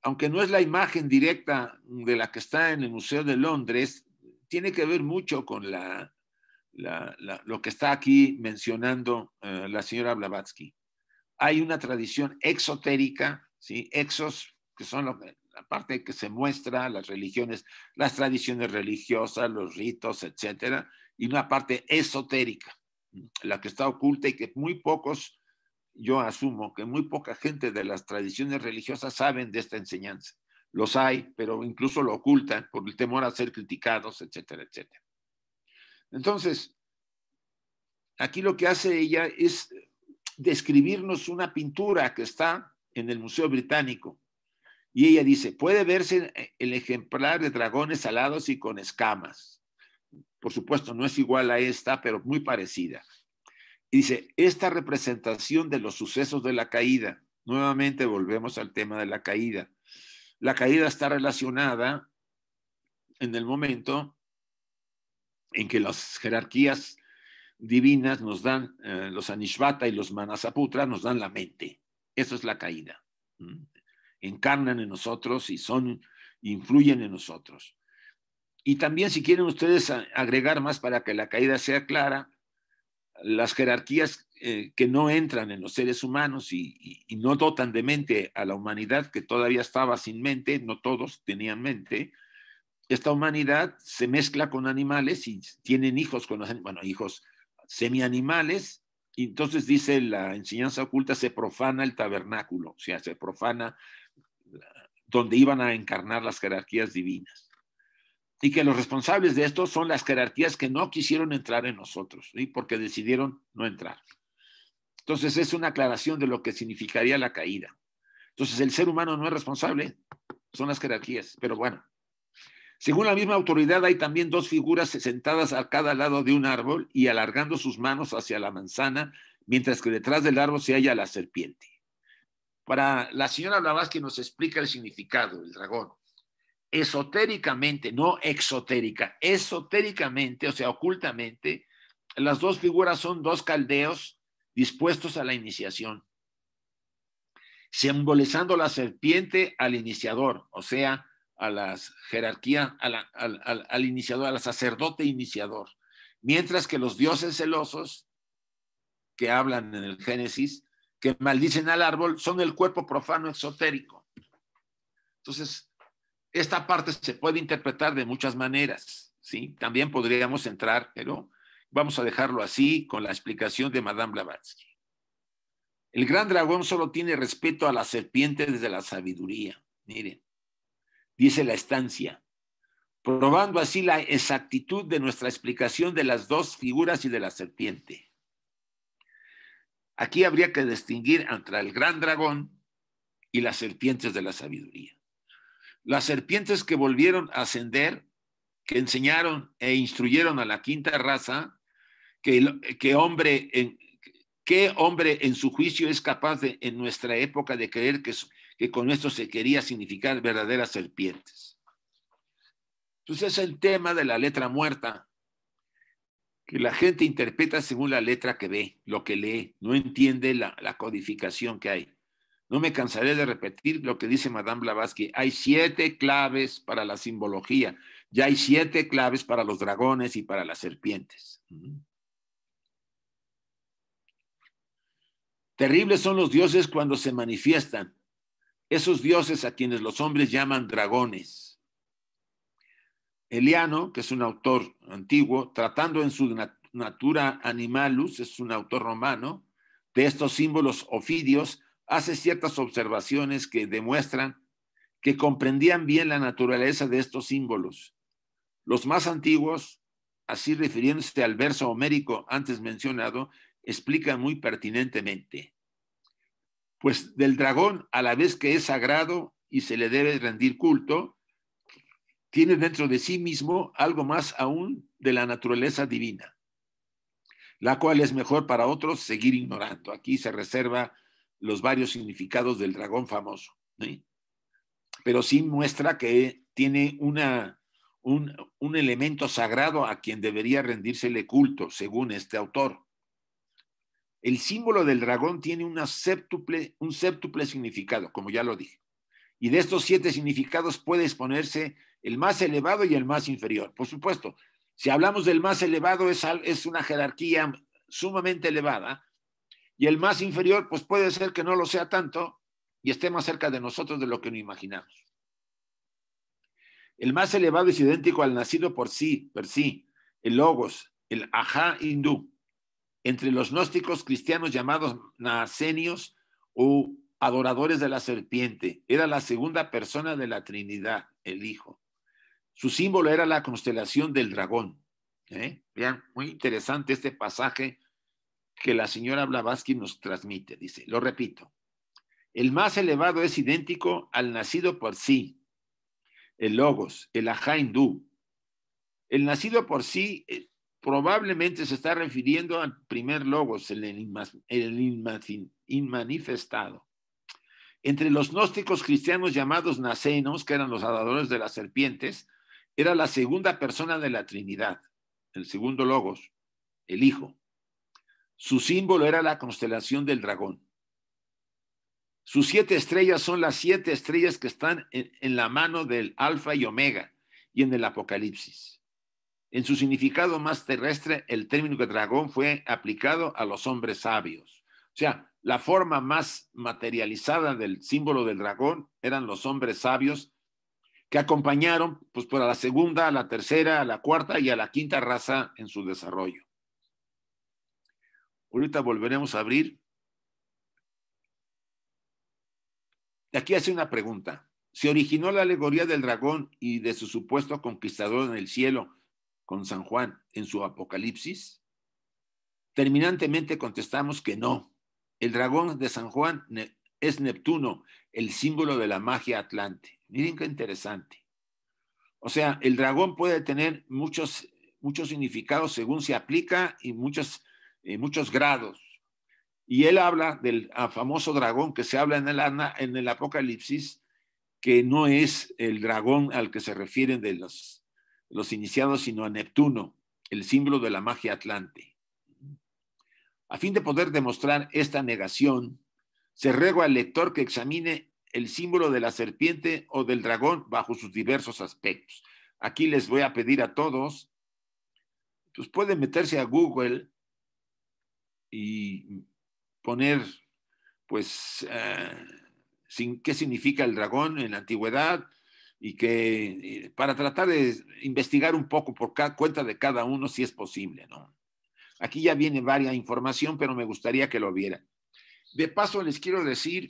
aunque no es la imagen directa de la que está en el Museo de Londres, tiene que ver mucho con lo que está aquí mencionando eh, la señora Blavatsky. Hay una tradición exotérica, ¿sí? exos, que son la parte que se muestra, las religiones, las tradiciones religiosas, los ritos, etcétera, y una parte esotérica la que está oculta y que muy pocos, yo asumo que muy poca gente de las tradiciones religiosas saben de esta enseñanza. Los hay, pero incluso lo ocultan por el temor a ser criticados, etcétera, etcétera. Entonces, aquí lo que hace ella es describirnos una pintura que está en el Museo Británico. Y ella dice, puede verse el ejemplar de dragones alados y con escamas. Por supuesto, no es igual a esta, pero muy parecida. Y dice, esta representación de los sucesos de la caída, nuevamente volvemos al tema de la caída. La caída está relacionada en el momento en que las jerarquías divinas nos dan, eh, los Anishvata y los Manasaputra nos dan la mente. Eso es la caída. Encarnan en nosotros y son, influyen en nosotros. Y también si quieren ustedes agregar más para que la caída sea clara, las jerarquías eh, que no entran en los seres humanos y, no dotan de mente a la humanidad que todavía estaba sin mente, no todos tenían mente, esta humanidad se mezcla con animales y tienen hijos con los bueno, hijos semianimales, y entonces dice la enseñanza oculta, se profana el tabernáculo, o sea, se profana donde iban a encarnar las jerarquías divinas y que los responsables de esto son las jerarquías que no quisieron entrar en nosotros, ¿sí? porque decidieron no entrar. Entonces es una aclaración de lo que significaría la caída. Entonces el ser humano no es responsable, son las jerarquías, pero bueno. Según la misma autoridad, hay también dos figuras sentadas a cada lado de un árbol y alargando sus manos hacia la manzana, mientras que detrás del árbol se halla la serpiente. Para la señora Blavatsky nos explica el significado del dragón esotéricamente, no exotérica, esotéricamente, o sea, ocultamente, las dos figuras son dos caldeos dispuestos a la iniciación, simbolizando la serpiente al iniciador, o sea, a la jerarquía, al, iniciador, al sacerdote iniciador, mientras que los dioses celosos, que hablan en el Génesis, que maldicen al árbol, son el cuerpo profano exotérico. Entonces, esta parte se puede interpretar de muchas maneras, ¿sí? También podríamos entrar, pero vamos a dejarlo así con la explicación de Madame Blavatsky. El gran dragón solo tiene respeto a la serpiente desde la sabiduría. Miren, dice la estancia, probando así la exactitud de nuestra explicación de las dos figuras y de la serpiente. Aquí habría que distinguir entre el gran dragón y las serpientes de la sabiduría. Las serpientes que volvieron a ascender, que enseñaron e instruyeron a la quinta raza, que, hombre en, ¿Qué hombre en su juicio es capaz de, en nuestra época de creer que, con esto se quería significar verdaderas serpientes? Entonces es el tema de la letra muerta, que la gente interpreta según la letra que ve, lo que lee, no entiende la codificación que hay. No me cansaré de repetir lo que dice Madame Blavatsky. Hay siete claves para la simbología, ya hay siete claves para los dragones y para las serpientes. Terribles son los dioses cuando se manifiestan, esos dioses a quienes los hombres llaman dragones. Eliano, que es un autor antiguo, tratando en su Natura Animalus, es un autor romano, de estos símbolos ofidios, hace ciertas observaciones que demuestran que comprendían bien la naturaleza de estos símbolos. Los más antiguos, así refiriéndose al verso homérico antes mencionado, explica muy pertinentemente. Pues del dragón, a la vez que es sagrado y se le debe rendir culto, tiene dentro de sí mismo algo más aún de la naturaleza divina, la cual es mejor para otros seguir ignorando. Aquí se reserva los varios significados del dragón famoso, pero sí muestra que tiene una, un, un elemento sagrado a quien debería rendírsele culto, según este autor. El símbolo del dragón tiene una séptuple, un séptuple significado, como ya lo dije. Y de estos siete significados puede exponerse el más elevado y el más inferior. Por supuesto, si hablamos del más elevado es, es una jerarquía sumamente elevada y el más inferior pues puede ser que no lo sea tanto y esté más cerca de nosotros de lo que no imaginamos. El más elevado es idéntico al nacido por sí, per sí, el logos, el ajá hindú entre los gnósticos cristianos llamados nacenios o adoradores de la serpiente. Era la segunda persona de la Trinidad, el Hijo. Su símbolo era la constelación del dragón. ¿eh? Vean, muy interesante este pasaje que la señora Blavatsky nos transmite. Dice, lo repito, el más elevado es idéntico al nacido por sí, el logos, el ajá hindú. El nacido por sí eh, probablemente se está refiriendo al primer logos, el, inmanifestado. Entre los gnósticos cristianos llamados nacenos, que eran los adoradores de las serpientes, era la segunda persona de la Trinidad, el segundo logos, el Hijo. Su símbolo era la constelación del dragón. Sus siete estrellas son las siete estrellas que están en la mano del Alfa y Omega y en el Apocalipsis. En su significado más terrestre, el término de dragón fue aplicado a los hombres sabios. O sea, la forma más materializada del símbolo del dragón eran los hombres sabios que acompañaron pues, por a la segunda, a la tercera, a la cuarta y a la quinta raza en su desarrollo. Ahorita volveremos a abrir. Aquí hace una pregunta. ¿Se originó la alegoría del dragón y de su supuesto conquistador en el cielo con San Juan en su Apocalipsis? Terminantemente contestamos que no. El dragón de San Juan es Neptuno, el símbolo de la magia atlante. Miren qué interesante. O sea, el dragón puede tener muchos, muchos significados según se aplica y muchos, eh, muchos grados. Y él habla del famoso dragón que se habla en el, Apocalipsis, que no es el dragón al que se refieren de los los iniciados, sino a Neptuno, el símbolo de la magia atlante. A fin de poder demostrar esta negación, se ruega al lector que examine el símbolo de la serpiente o del dragón bajo sus diversos aspectos. Aquí les voy a pedir a todos, pues pueden meterse a Google y poner, pues, eh, qué significa el dragón en la antigüedad, y que eh, para tratar de investigar un poco por cada, cuenta de cada uno si es posible, ¿no? Aquí ya viene varia información, pero me gustaría que lo vieran. De paso, les quiero decir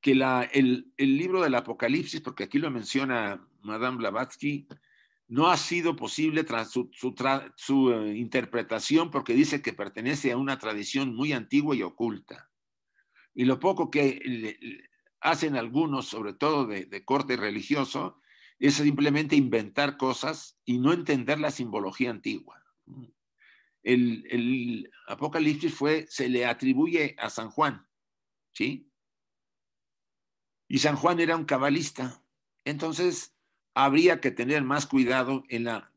que la, el, libro del Apocalipsis, porque aquí lo menciona Madame Blavatsky, no ha sido posible tras su, eh, interpretación porque dice que pertenece a una tradición muy antigua y oculta. Y lo poco que hacen algunos, sobre todo de, de corte religioso, es simplemente inventar cosas y no entender la simbología antigua. El, el, Apocalipsis fue, se le atribuye a San Juan, ¿sí? Y San Juan era un cabalista. Entonces, habría que tener más cuidado en la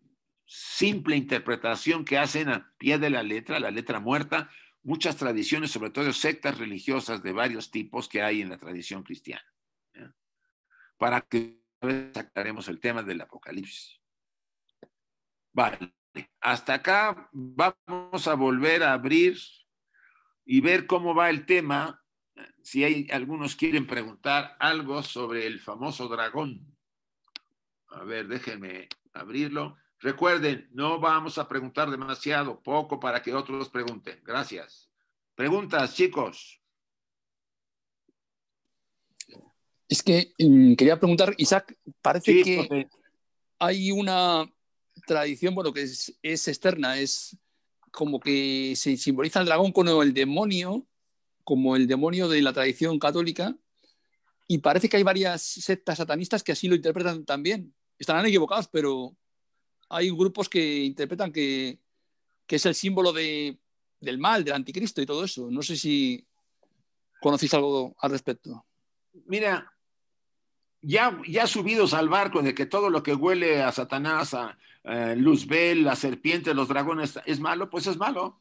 simple interpretación que hacen a pie de la letra, la letra muerta, muchas tradiciones, sobre todo sectas religiosas de varios tipos que hay en la tradición cristiana. Para que sacaremos el tema del Apocalipsis. Vale, hasta acá vamos a volver a abrir y ver cómo va el tema. Si hay algunos quieren preguntar algo sobre el famoso dragón. A ver, déjenme abrirlo. Recuerden, no vamos a preguntar demasiado, poco para que otros pregunten. Gracias. Preguntas, chicos. Es que mm, quería preguntar, Isaac, parece que hay una tradición, bueno, que es, externa, es como que se simboliza el dragón como el demonio, como el demonio de la tradición católica, y parece que hay varias sectas satanistas que así lo interpretan también estarán equivocados, pero hay grupos que interpretan que, es el símbolo del mal, del anticristo y todo eso. No sé si conocéis algo al respecto. Mira, ya, ya subidos al barco de que todo lo que huele a Satanás, a, Luzbel, a serpientes, los dragones, es malo, pues es malo.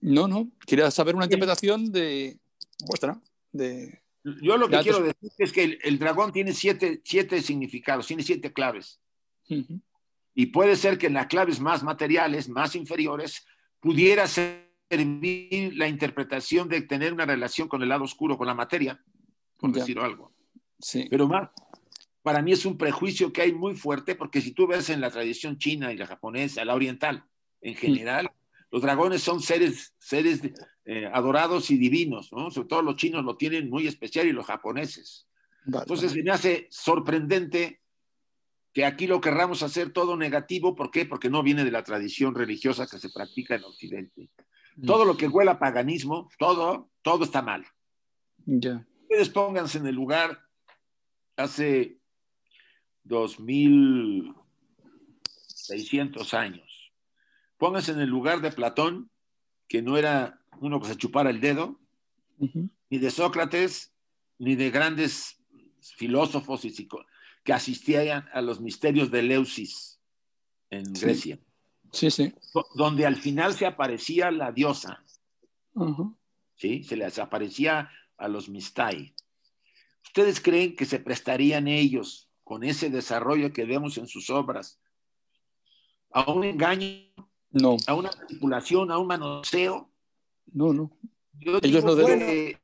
No, no. Quería saber una interpretación de vuestra. De, Yo lo que quiero decir es que el, dragón tiene siete, siete significados, tiene siete claves. Y puede ser que en las claves más materiales, más inferiores, pudiera servir la interpretación de tener una relación con el lado oscuro, con la materia, por decir algo. Sí. Pero más, para mí es un prejuicio que hay muy fuerte, porque si tú ves en la tradición china y la japonesa, la oriental, en general, los dragones son seres, seres eh, adorados y divinos, ¿no? Sobre todo los chinos lo tienen muy especial y los japoneses. Entonces me hace sorprendente que aquí lo querramos hacer todo negativo. ¿Por qué? Porque no viene de la tradición religiosa que se practica en Occidente. Mm. Todo lo que huela a paganismo, todo, todo está mal. Ya. Ustedes pónganse en el lugar hace 2600 años. Pónganse en el lugar de Platón, que no era uno que se chupara el dedo, ni de Sócrates, ni de grandes filósofos y psicólogos que asistían a los misterios de Leusis en Grecia. Sí, sí. Donde al final se aparecía la diosa. ¿Sí? Se les aparecía a los Mistai. ¿Ustedes creen que se prestarían ellos con ese desarrollo que vemos en sus obras a un engaño? No. ¿A una manipulación, a un manoseo? No, no. ellos no deben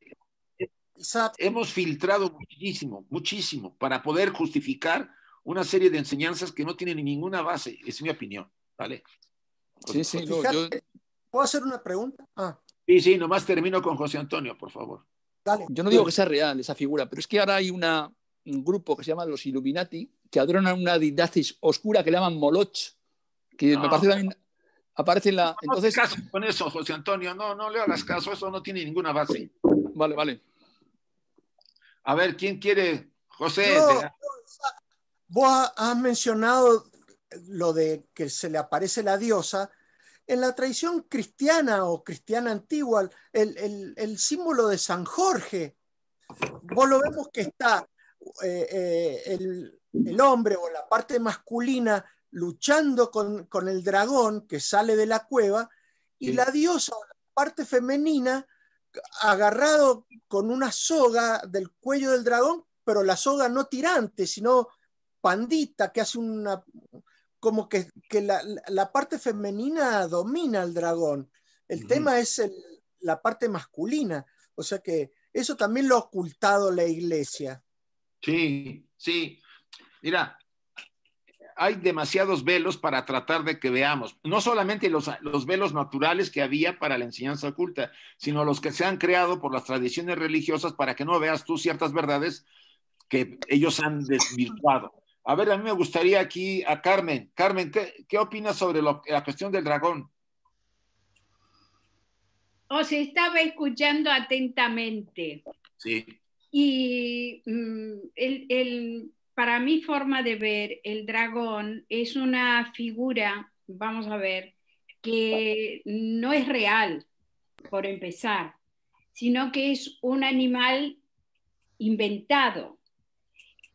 hemos filtrado muchísimo, muchísimo, para poder justificar una serie de enseñanzas que no tienen ninguna base, es mi opinión, ¿vale? Sí, sí, ¿Puedo hacer una pregunta? Ah. Sí, sí, nomás termino con José Antonio, por favor. Dale. Yo no digo que sea real esa figura, pero es que ahora hay una, un grupo que se llama los Illuminati, que adoran una deidad oscura que le llaman Moloch, que me parece también aparece en la... No, entonces... caso con eso, José Antonio, no, no le hagas caso, eso no tiene ninguna base. Vale, vale. A ver, ¿quién quiere? José. vos has mencionado lo de que se le aparece la diosa. En la tradición cristiana o cristiana antigua, el, símbolo de San Jorge, vos lo vemos que está eh, eh, el, hombre o la parte masculina luchando con, el dragón que sale de la cueva y la diosa, la parte femenina, agarrado con una soga del cuello del dragón, pero la soga no tirante, sino pandita, que hace una, como que, la, parte femenina domina al dragón. El tema es la parte masculina, o sea que eso también lo ha ocultado la iglesia. Sí, sí. Mira, hay demasiados velos para tratar de que veamos, no solamente los, los, velos naturales que había para la enseñanza oculta, sino los que se han creado por las tradiciones religiosas para que no veas tú ciertas verdades que ellos han desvirtuado. A ver, a mí me gustaría aquí a Carmen. Carmen, ¿qué, qué opinas sobre la cuestión del dragón? Os estaba escuchando atentamente. Sí. Y mm, el, para mi forma de ver, el dragón es una figura, vamos a ver, que no es real, por empezar, sino que es un animal inventado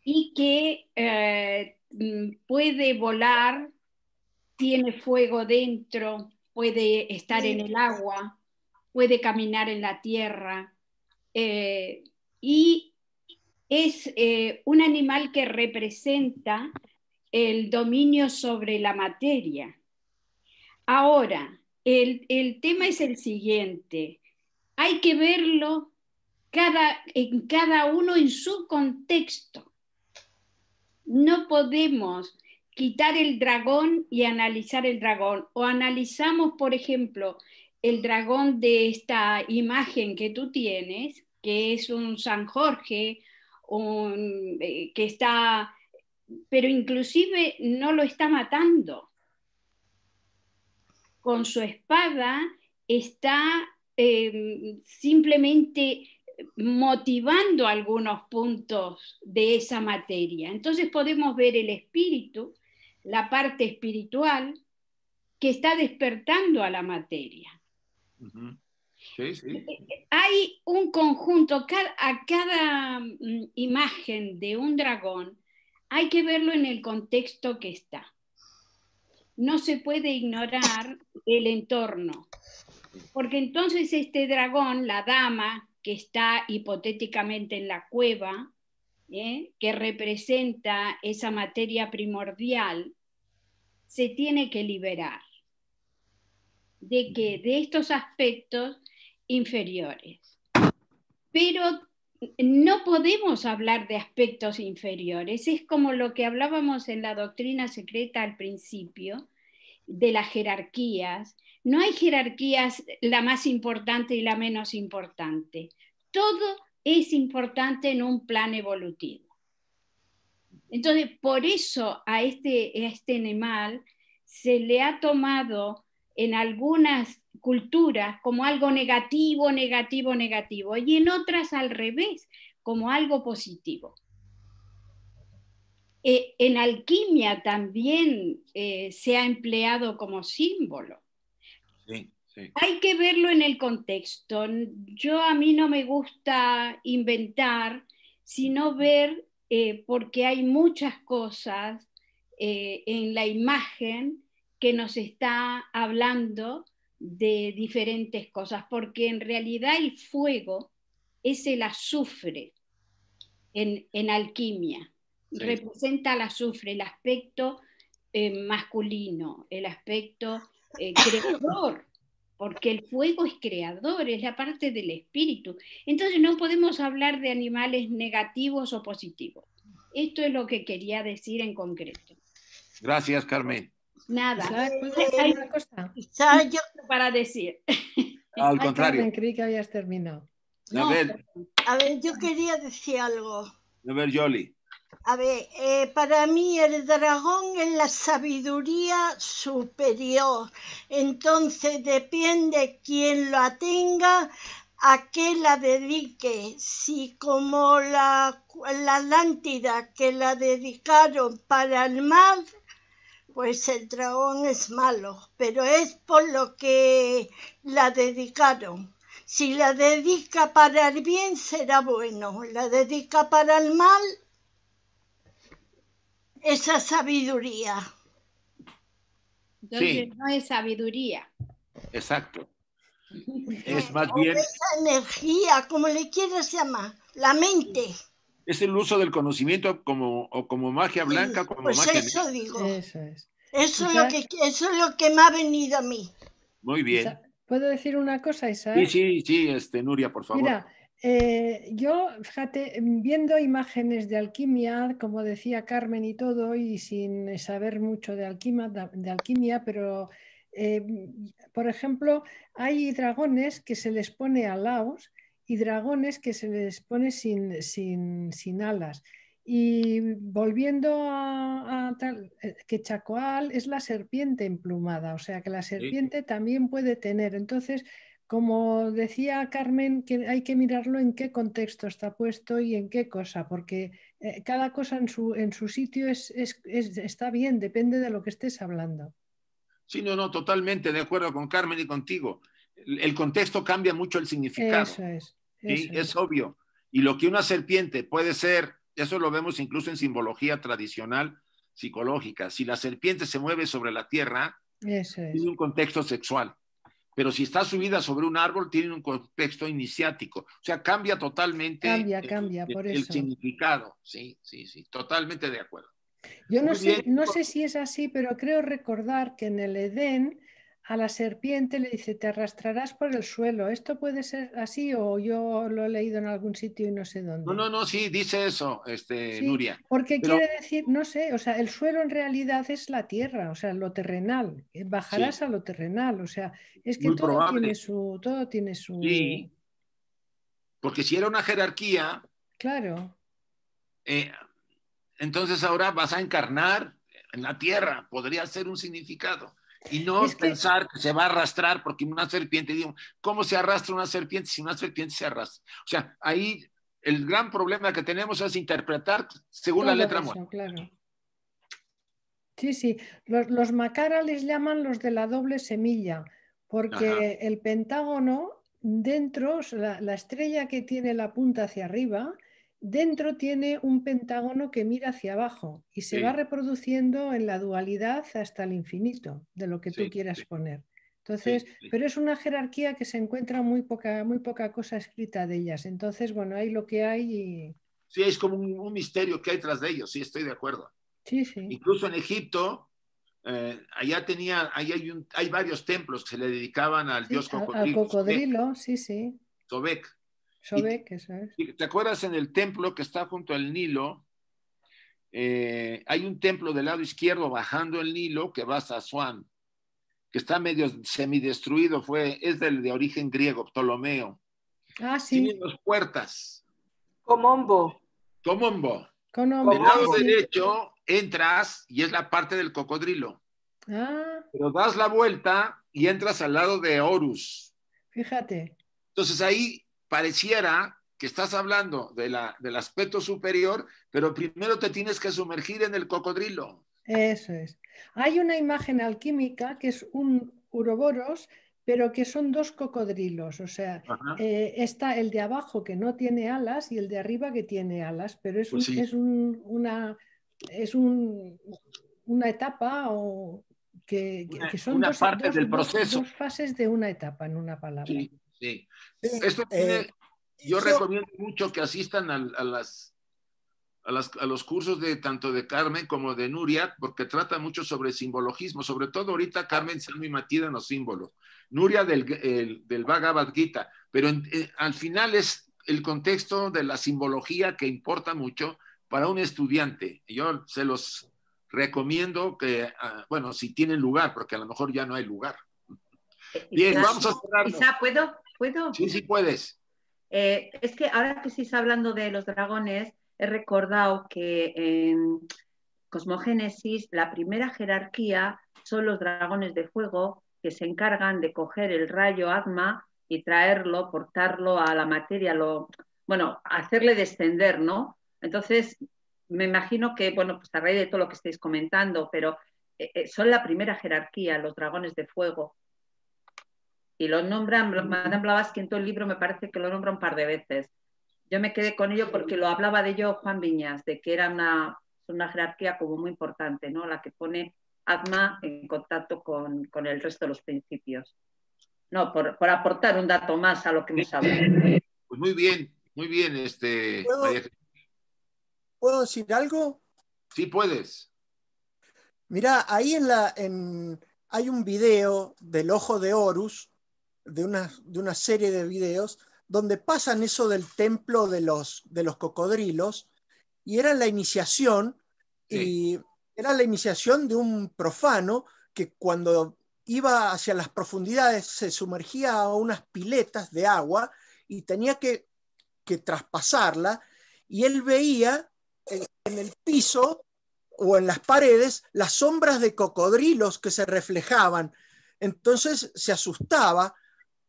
y que eh, mm, puede volar, tiene fuego dentro, puede estar en el agua, puede caminar en la tierra eh, y es eh, un animal que representa el dominio sobre la materia. Ahora, el, el tema es el siguiente, hay que verlo cada, en cada uno en su contexto no podemos quitar el dragón y analizar el dragón. O analizamos, por ejemplo, el dragón de esta imagen que tú tienes, que es un San Jorge, eh, que está, pero inclusive no lo está matando. Con su espada está eh, simplemente motivando algunos puntos de esa materia. Entonces podemos ver el espíritu, la parte espiritual, que está despertando a la materia. Hay un conjunto, a cada mm, imagen de un dragón hay que verlo en el contexto que está. No se puede ignorar el entorno, porque entonces este dragón, la dama, que está hipotéticamente en la cueva, ¿eh? que representa esa materia primordial, se tiene que liberar de que de estos aspectos inferiores. Pero no podemos hablar de aspectos inferiores, es como lo que hablábamos en la doctrina secreta al principio, de las jerarquías, no hay jerarquías la más importante y la menos importante. Todo es importante en un plan evolutivo. Entonces, por eso a este, este animal se le ha tomado en algunas culturas como algo negativo, negativo, negativo, y en otras al revés, como algo positivo. Eh, en alquimia también eh, se ha empleado como símbolo. Hay que verlo en el contexto. Yo a mí no me gusta inventar, sino ver, eh, porque hay muchas cosas en la imagen que nos está hablando de diferentes cosas, porque en realidad el fuego es el azufre en, alquimia. Representa el azufre, el aspecto eh, masculino, el aspecto eh, creador, porque el fuego es creador, es la parte del espíritu. Entonces no podemos hablar de animales negativos o positivos. Esto es lo que quería decir en concreto. Gracias, Carmen. Nada. Hay una cosa? para decir. Al contrario. creí que habías terminado. a, ver. a ver, yo quería decir algo. A ver, Yoli. A ver, eh, para mí el dragón es la sabiduría superior. Entonces depende quién la tenga, a qué la dedique. Si como la, la Atlántida que la dedicaron para el mal, pues el dragón es malo, pero es por lo que la dedicaron. Si la dedica para el bien, será bueno. La dedica para el mal, esa sabiduría. Entonces no es sabiduría. Exacto. Es más bien... Esa energía, como le quieras llamar, la mente. Es el uso del conocimiento como, o como magia blanca, como pues magia eso digo. Eso es. Eso es, lo que, eso es lo que me ha venido a mí. Muy bien. ¿Puedo decir una cosa, Isaac? Sí, sí, sí, este, Nuria, por favor. Mira, Eh, yo, fíjate, viendo imágenes de alquimia, como decía Carmen y todo, y sin saber mucho de alquimia, de alquimia pero eh, por ejemplo, hay dragones que se les pone alaos y dragones que se les pone sin, sin, alas. Y volviendo a, tal, eh, que Chacoal es la serpiente emplumada, o sea que la serpiente también puede tener. Entonces, como decía Carmen, que hay que mirarlo en qué contexto está puesto y en qué cosa, porque eh, cada cosa en su, en su sitio es, está bien, depende de lo que estés hablando. Sí, no, no, totalmente de acuerdo con Carmen y contigo. El, contexto cambia mucho el significado. Eso es. es. obvio. Y lo que una serpiente puede ser, eso lo vemos incluso en simbología tradicional psicológica. Si la serpiente se mueve sobre la tierra, tiene un contexto sexual. Pero si está subida sobre un árbol, tiene un contexto iniciático. O sea, cambia totalmente cambia, cambia, por el significado. Sí, sí, sí, totalmente de acuerdo. Yo no sé, no sé si es así, pero creo recordar que en el Edén a la serpiente le dice, te arrastrarás por el suelo. ¿Esto puede ser así o yo lo he leído en algún sitio y no sé dónde? No, no, no, sí, dice eso, este, Nuria. Porque quiere decir, no sé, o sea, el suelo en realidad es la tierra, o sea, lo terrenal. Bajarás a lo terrenal, o sea, es que todo tiene su, todo tiene su... Sí, porque si era una jerarquía... Claro. Eh, entonces ahora vas a encarnar en la tierra, podría ser un significado. Y no pensar que se va a arrastrar porque una serpiente, digo, ¿cómo se arrastra una serpiente si una serpiente se arrastra? O sea, ahí el gran problema que tenemos es interpretar según la letra muerta. Claro. Sí, sí, los, los macara les llaman los de la doble semilla, porque el pentágono dentro, la estrella que tiene la punta hacia arriba, dentro tiene un pentágono que mira hacia abajo y se va reproduciendo en la dualidad hasta el infinito de lo que tú quieras poner. Entonces, pero es una jerarquía que se encuentra muy poca, muy poca cosa escrita de ellas. Entonces, bueno, hay lo que hay y... Sí, es como un, misterio que hay tras de ellos, sí, estoy de acuerdo. Sí, sí. Incluso en Egipto, eh, allá tenía, hay, hay, varios templos que se le dedicaban al dios cocodrilo. Al cocodrilo, sí, sí. Sobek. ¿Te acuerdas en el templo que está junto al Nilo? Eh, hay un templo del lado izquierdo bajando el Nilo que va hasta Swan, que está medio semidestruido, fue, es del, de origen griego, Ptolomeo. Ah, sí. Tiene dos puertas. Comombo. Comombo. Comombo. Del lado derecho entras y es la parte del cocodrilo. Ah. Pero das la vuelta y entras al lado de Horus. Fíjate. Entonces ahí pareciera que estás hablando de la, del aspecto superior, pero primero te tienes que sumergir en el cocodrilo. Eso es. Hay una imagen alquímica que es un uroboros, pero que son dos cocodrilos. O sea, eh, está el de abajo que no tiene alas y el de arriba que tiene alas, pero es, pues es una, es una etapa o que, son dos, parte del proceso. dos fases de una etapa en una palabra. Sí. Esto eh, yo recomiendo mucho que asistan a, las, a, los cursos de tanto de Carmen como de Nuria, porque trata mucho sobre simbologismo, sobre todo ahorita Carmen está muy metida en los símbolos. Nuria del, del Bhagavad Gita, pero eh, al final es el contexto de la simbología que importa mucho para un estudiante. Yo se los recomiendo que, ah, bueno, si tienen lugar, porque a lo mejor ya no hay lugar. Bien, vamos a cerrar. ¿puedo? ¿Puedo? Sí, sí puedes. Eh, es que ahora que estáis hablando de los dragones, he recordado que en Cosmogénesis la primera jerarquía son los dragones de fuego que se encargan de coger el rayo Atma y traerlo, portarlo a la materia, lo, bueno, hacerle descender, ¿no? Entonces, me imagino que, bueno, pues a raíz de todo lo que estáis comentando, pero eh, eh, son la primera jerarquía, los dragones de fuego y lo nombran, Madame Blavatsky en todo el libro me parece que lo nombra un par de veces. Yo me quedé con ello porque lo hablaba de ello Juan Viñas, de que era una, una jerarquía como muy importante, ¿no? La que pone Atma en contacto con, con el resto de los principios. No, por, por, aportar un dato más a lo que hemos hablado. Pues muy bien, muy bien, este. ¿Puedo, decir algo? Sí, puedes. Mira, ahí en la, en, hay un video del ojo de Horus de una, de una serie de videos donde pasan eso del templo de los, de los cocodrilos, y era la iniciación, y era la iniciación de un profano que cuando iba hacia las profundidades se sumergía a unas piletas de agua y tenía que, que traspasarla, y él veía en el piso o en las paredes las sombras de cocodrilos que se reflejaban. Entonces se asustaba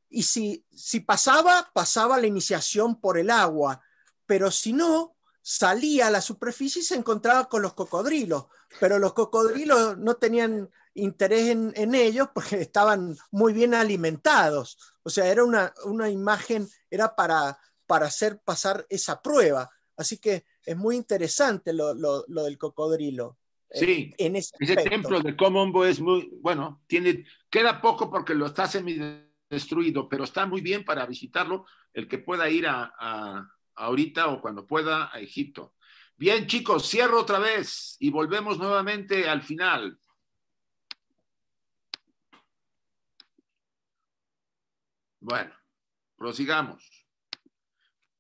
y si, si pasaba, pasaba la iniciación por el agua, pero si no, salía a la superficie y se encontraba con los cocodrilos, pero los cocodrilos no tenían interés en, ellos porque estaban muy bien alimentados. O sea, era una, una imagen, era para, para hacer pasar esa prueba. Así que es muy interesante lo, del cocodrilo. Sí, en ese, templo de Comombo es muy, bueno, tiene, queda poco porque lo está semi destruido, pero está muy bien para visitarlo el que pueda ir a, ahorita o cuando pueda a Egipto. Bien, chicos, cierro otra vez y volvemos nuevamente al final. Bueno, prosigamos.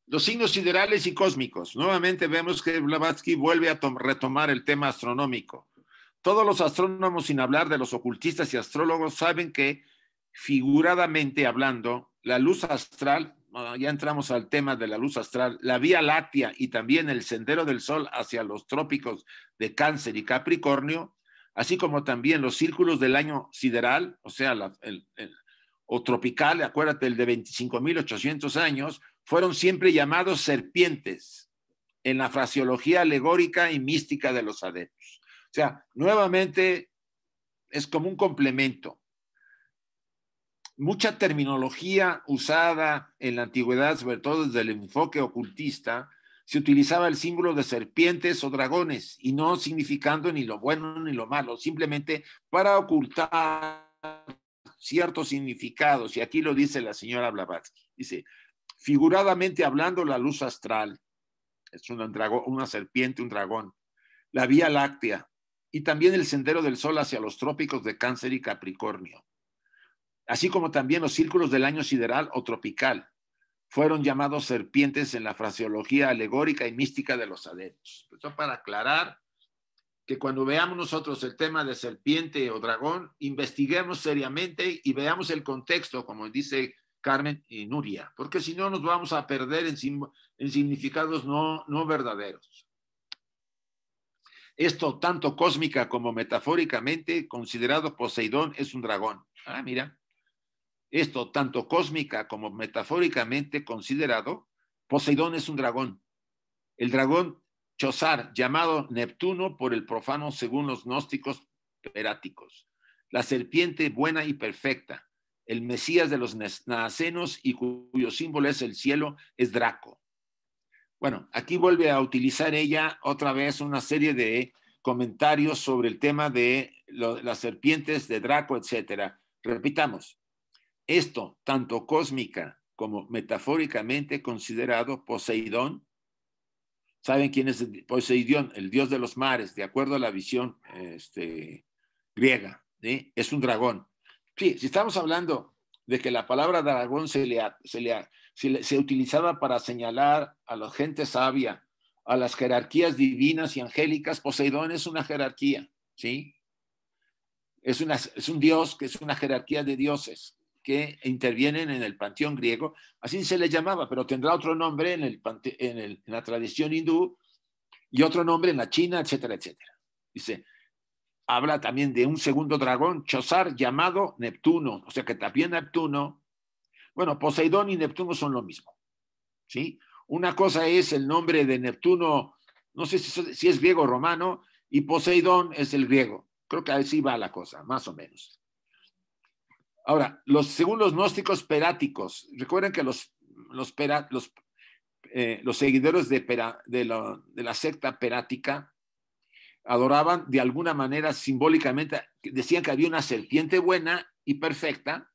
Los signos siderales y cósmicos. Nuevamente vemos que Blavatsky vuelve a retomar el tema astronómico. Todos los astrónomos, sin hablar de los ocultistas y astrólogos, saben que, figuradamente hablando, la luz astral, ya entramos al tema de la luz astral, la Vía Láctea y también el sendero del Sol hacia los trópicos de Cáncer y Capricornio, así como también los círculos del año sideral, o sea, el, o tropical, acuérdate, el de 25.800 años, fueron siempre llamados serpientes en la fraseología alegórica y mística de los adeptos. O sea, nuevamente es como un complemento. Mucha terminología usada en la antigüedad, sobre todo desde el enfoque ocultista, se utilizaba el símbolo de serpientes o dragones y no significando ni lo bueno ni lo malo, simplemente para ocultar ciertos significados. Y aquí lo dice la señora Blavatsky. Dice, Figuradamente hablando, la luz astral es una, una serpiente, un dragón, la Vía Láctea y también el sendero del Sol hacia los trópicos de Cáncer y Capricornio, así como también los círculos del año sideral o tropical, fueron llamados serpientes en la fraseología alegórica y mística de los adeptos. Esto para aclarar que cuando veamos nosotros el tema de serpiente o dragón, investiguemos seriamente y veamos el contexto, como dice Carmen y Nuria, porque si no nos vamos a perder en, significados no, no verdaderos. Esto, tanto cósmica como metafóricamente, considerado Poseidón es un dragón. Ah, mira. Esto, tanto cósmica como metafóricamente considerado, Poseidón es un dragón. El dragón Chosar, llamado Neptuno por el profano según los gnósticos peráticos. La serpiente buena y perfecta, el Mesías de los Naacenos y cuyo símbolo es el cielo, es Draco. Bueno, aquí vuelve a utilizar ella otra vez una serie de comentarios sobre el tema de las serpientes de Draco, etcétera. Repitamos, esto, tanto cósmica como metafóricamente considerado Poseidón, ¿saben quién es Poseidón? El dios de los mares, de acuerdo a la visión este, griega, es un dragón. Sí, si estamos hablando de que la palabra dragón se, le, se, se, utilizaba para señalar a la gente sabia, a las jerarquías divinas y angélicas, Poseidón es una jerarquía, ¿sí? Es, una, es un dios que es una jerarquía de dioses que intervienen en el panteón griego, así se le llamaba, pero tendrá otro nombre en, el, en, la tradición hindú y otro nombre en la China, etcétera, etcétera. Dice, habla también de un segundo dragón, Chosar, llamado Neptuno. O sea que también Neptuno, bueno, Poseidón y Neptuno son lo mismo. ¿sí? Una cosa es el nombre de Neptuno, no sé si, es griego o romano, y Poseidón es el griego. Creo que así va la cosa, más o menos. Ahora, los, según los gnósticos peráticos, recuerden que los, los, eh, seguidores de la secta perática adoraban de alguna manera simbólicamente, decían que había una serpiente buena y perfecta,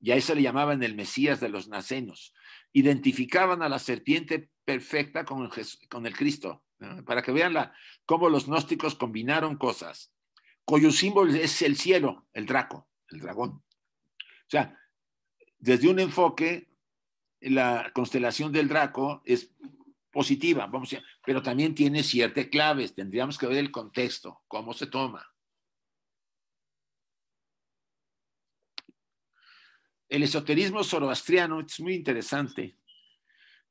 y a eso le llamaban el Mesías de los nacenos. Identificaban a la serpiente perfecta con el, con el Cristo, para que vean la, cómo los gnósticos combinaron cosas, cuyo símbolo es el cielo, el draco, el dragón. O sea, desde un enfoque la constelación del Draco es positiva, vamos a, pero también tiene ciertas claves. Tendríamos que ver el contexto, cómo se toma. El esoterismo zoroastriano es muy interesante.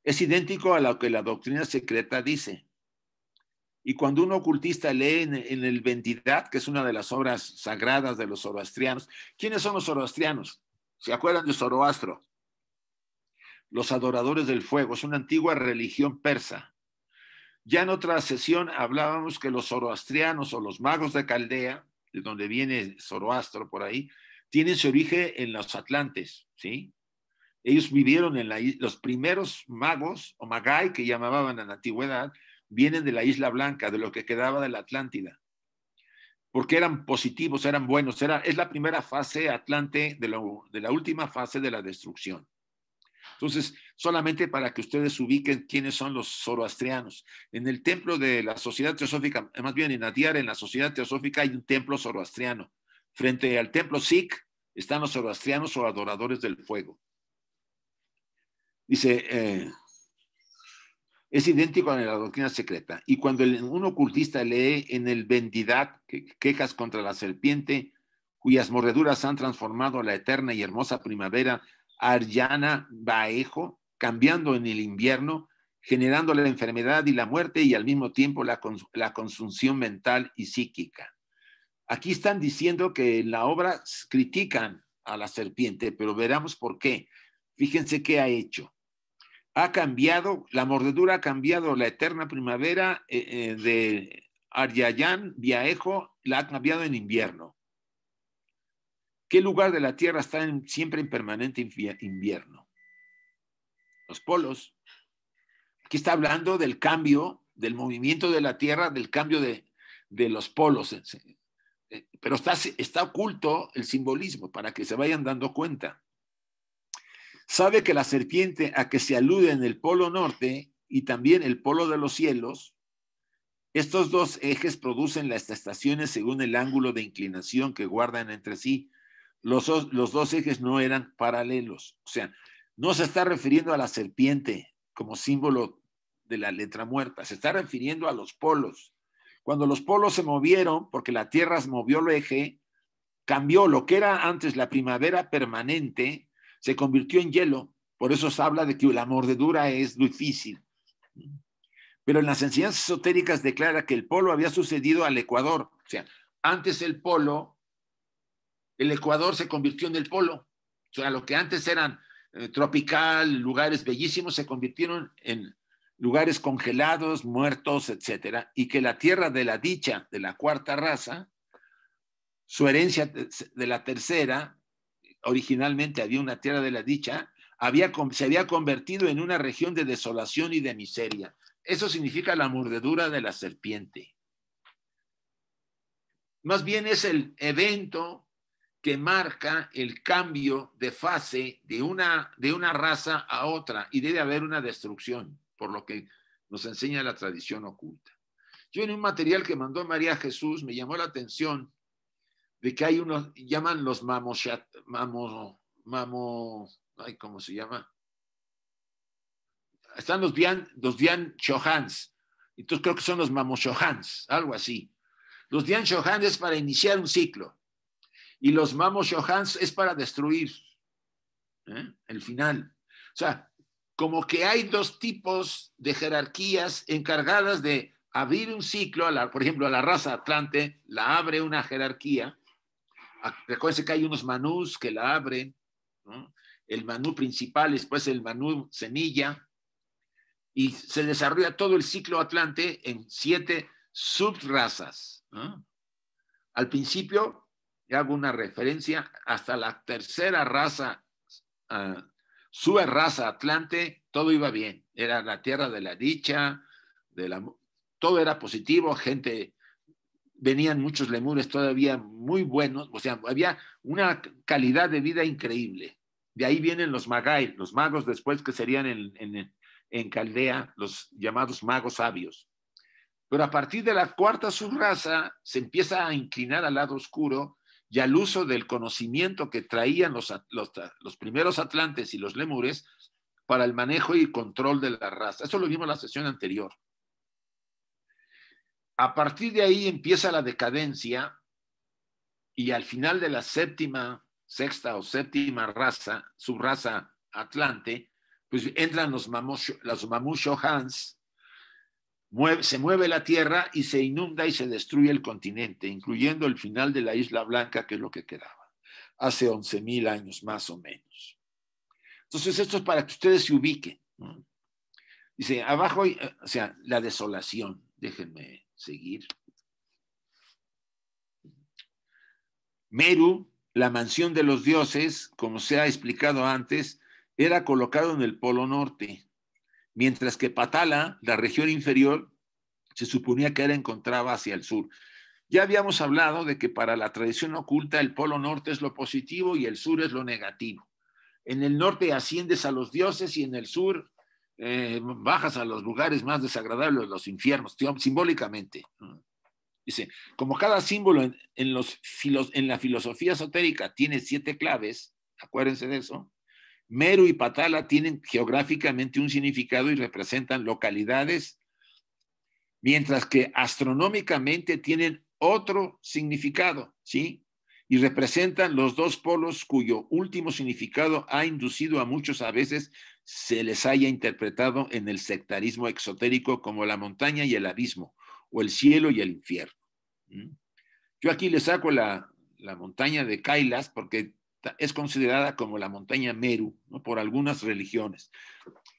Es idéntico a lo que la doctrina secreta dice. Y cuando un ocultista lee en, el Vendidad, que es una de las obras sagradas de los zoroastrianos, ¿quiénes son los zoroastrianos? ¿Se acuerdan de Zoroastro? Los adoradores del fuego. Es una antigua religión persa. Ya en otra sesión hablábamos que los zoroastrianos o los magos de Caldea, de donde viene Zoroastro por ahí, tienen su origen en los Atlantes, ¿sí? Ellos vivieron en la, los primeros magos, o magai, que llamaban en la antigüedad, vienen de la Isla Blanca, de lo que quedaba de la Atlántida, porque eran positivos, eran buenos, era, es la primera fase atlante de, la última fase de la destrucción. Entonces, solamente para que ustedes ubiquen quiénes son los zoroastrianos. En el templo de la sociedad teosófica, más bien en Atiar, en la sociedad teosófica hay un templo zoroastriano. Frente al templo Sikh están los zoroastrianos o adoradores del fuego. Dice, eh, es idéntico a la doctrina secreta. Y cuando un ocultista lee en el Vendidad quejas contra la serpiente, cuyas mordeduras han transformado la eterna y hermosa primavera Aryana Baejo, cambiando en el invierno, generando la enfermedad y la muerte y al mismo tiempo la, la consunción mental y psíquica. Aquí están diciendo que en la obra critican a la serpiente, pero veremos por qué. Fíjense qué ha hecho ha cambiado, la mordedura ha cambiado la eterna primavera eh, eh, de Aryayán, Viaejo, la ha cambiado en invierno. ¿Qué lugar de la Tierra está siempre en permanente invierno? Los polos. Aquí está hablando del cambio, del movimiento de la Tierra, del cambio de, de los polos. Eh, pero está, está oculto el simbolismo para que se vayan dando cuenta sabe que la serpiente a que se alude en el polo norte y también el polo de los cielos, estos dos ejes producen las estaciones según el ángulo de inclinación que guardan entre sí. Los, los dos ejes no eran paralelos. O sea, no se está refiriendo a la serpiente como símbolo de la letra muerta, se está refiriendo a los polos. Cuando los polos se movieron, porque la Tierra movió el eje, cambió lo que era antes la primavera permanente, se convirtió en hielo. Por eso se habla de que la mordedura es difícil. Pero en las enseñanzas esotéricas declara que el polo había sucedido al Ecuador. O sea, antes el polo, el Ecuador se convirtió en el polo. O sea, lo que antes eran eh, tropical, lugares bellísimos, se convirtieron en lugares congelados, muertos, etcétera, y que la tierra de la dicha de la cuarta raza, su herencia de la tercera, originalmente había una tierra de la dicha, había, se había convertido en una región de desolación y de miseria. Eso significa la mordedura de la serpiente. Más bien es el evento que marca el cambio de fase de una, de una raza a otra y debe haber una destrucción, por lo que nos enseña la tradición oculta. Yo en un material que mandó María Jesús me llamó la atención de que hay unos, llaman los mamoshat, mamo, mamo, ay, ¿cómo se llama? Están los Dian, los Dian Shohans, entonces creo que son los Mamoshohans, algo así. Los Dian Shohans es para iniciar un ciclo y los Mamoshohans es para destruir ¿eh? el final. O sea, como que hay dos tipos de jerarquías encargadas de abrir un ciclo, por ejemplo, a la raza Atlante la abre una jerarquía recuerden que hay unos manús que la abren, el manú principal, después el manú semilla, y se desarrolla todo el ciclo atlante en siete subrazas. Al principio, hago una referencia, hasta la tercera raza, uh, raza atlante, todo iba bien. Era la tierra de la dicha, de la, todo era positivo, gente venían muchos lemures todavía muy buenos, o sea, había una calidad de vida increíble. De ahí vienen los magai, los magos después que serían en, en, en Caldea los llamados magos sabios. Pero a partir de la cuarta subraza se empieza a inclinar al lado oscuro y al uso del conocimiento que traían los, los, los primeros atlantes y los lemures, para el manejo y control de la raza. Eso lo vimos en la sesión anterior. A partir de ahí empieza la decadencia y al final de la séptima, sexta o séptima raza, subraza Atlante, pues entran los, los Hans, se mueve la tierra y se inunda y se destruye el continente, incluyendo el final de la Isla Blanca, que es lo que quedaba, hace 11.000 años más o menos. Entonces, esto es para que ustedes se ubiquen. Dice, abajo, o sea, la desolación. Déjenme seguir. Meru, la mansión de los dioses, como se ha explicado antes, era colocado en el polo norte, mientras que Patala, la región inferior, se suponía que era encontraba hacia el sur. Ya habíamos hablado de que para la tradición oculta el polo norte es lo positivo y el sur es lo negativo. En el norte asciendes a los dioses y en el sur eh, bajas a los lugares más desagradables, los infiernos, simbólicamente. Dice, como cada símbolo en, en la filosofía esotérica tiene siete claves, acuérdense de eso, Meru y Patala tienen geográficamente un significado y representan localidades, mientras que astronómicamente tienen otro significado, ¿sí? Y representan los dos polos cuyo último significado ha inducido a muchos a veces se les haya interpretado en el sectarismo exotérico como la montaña y el abismo, o el cielo y el infierno. Yo aquí le saco la, la montaña de Kailas porque es considerada como la montaña Meru por algunas religiones.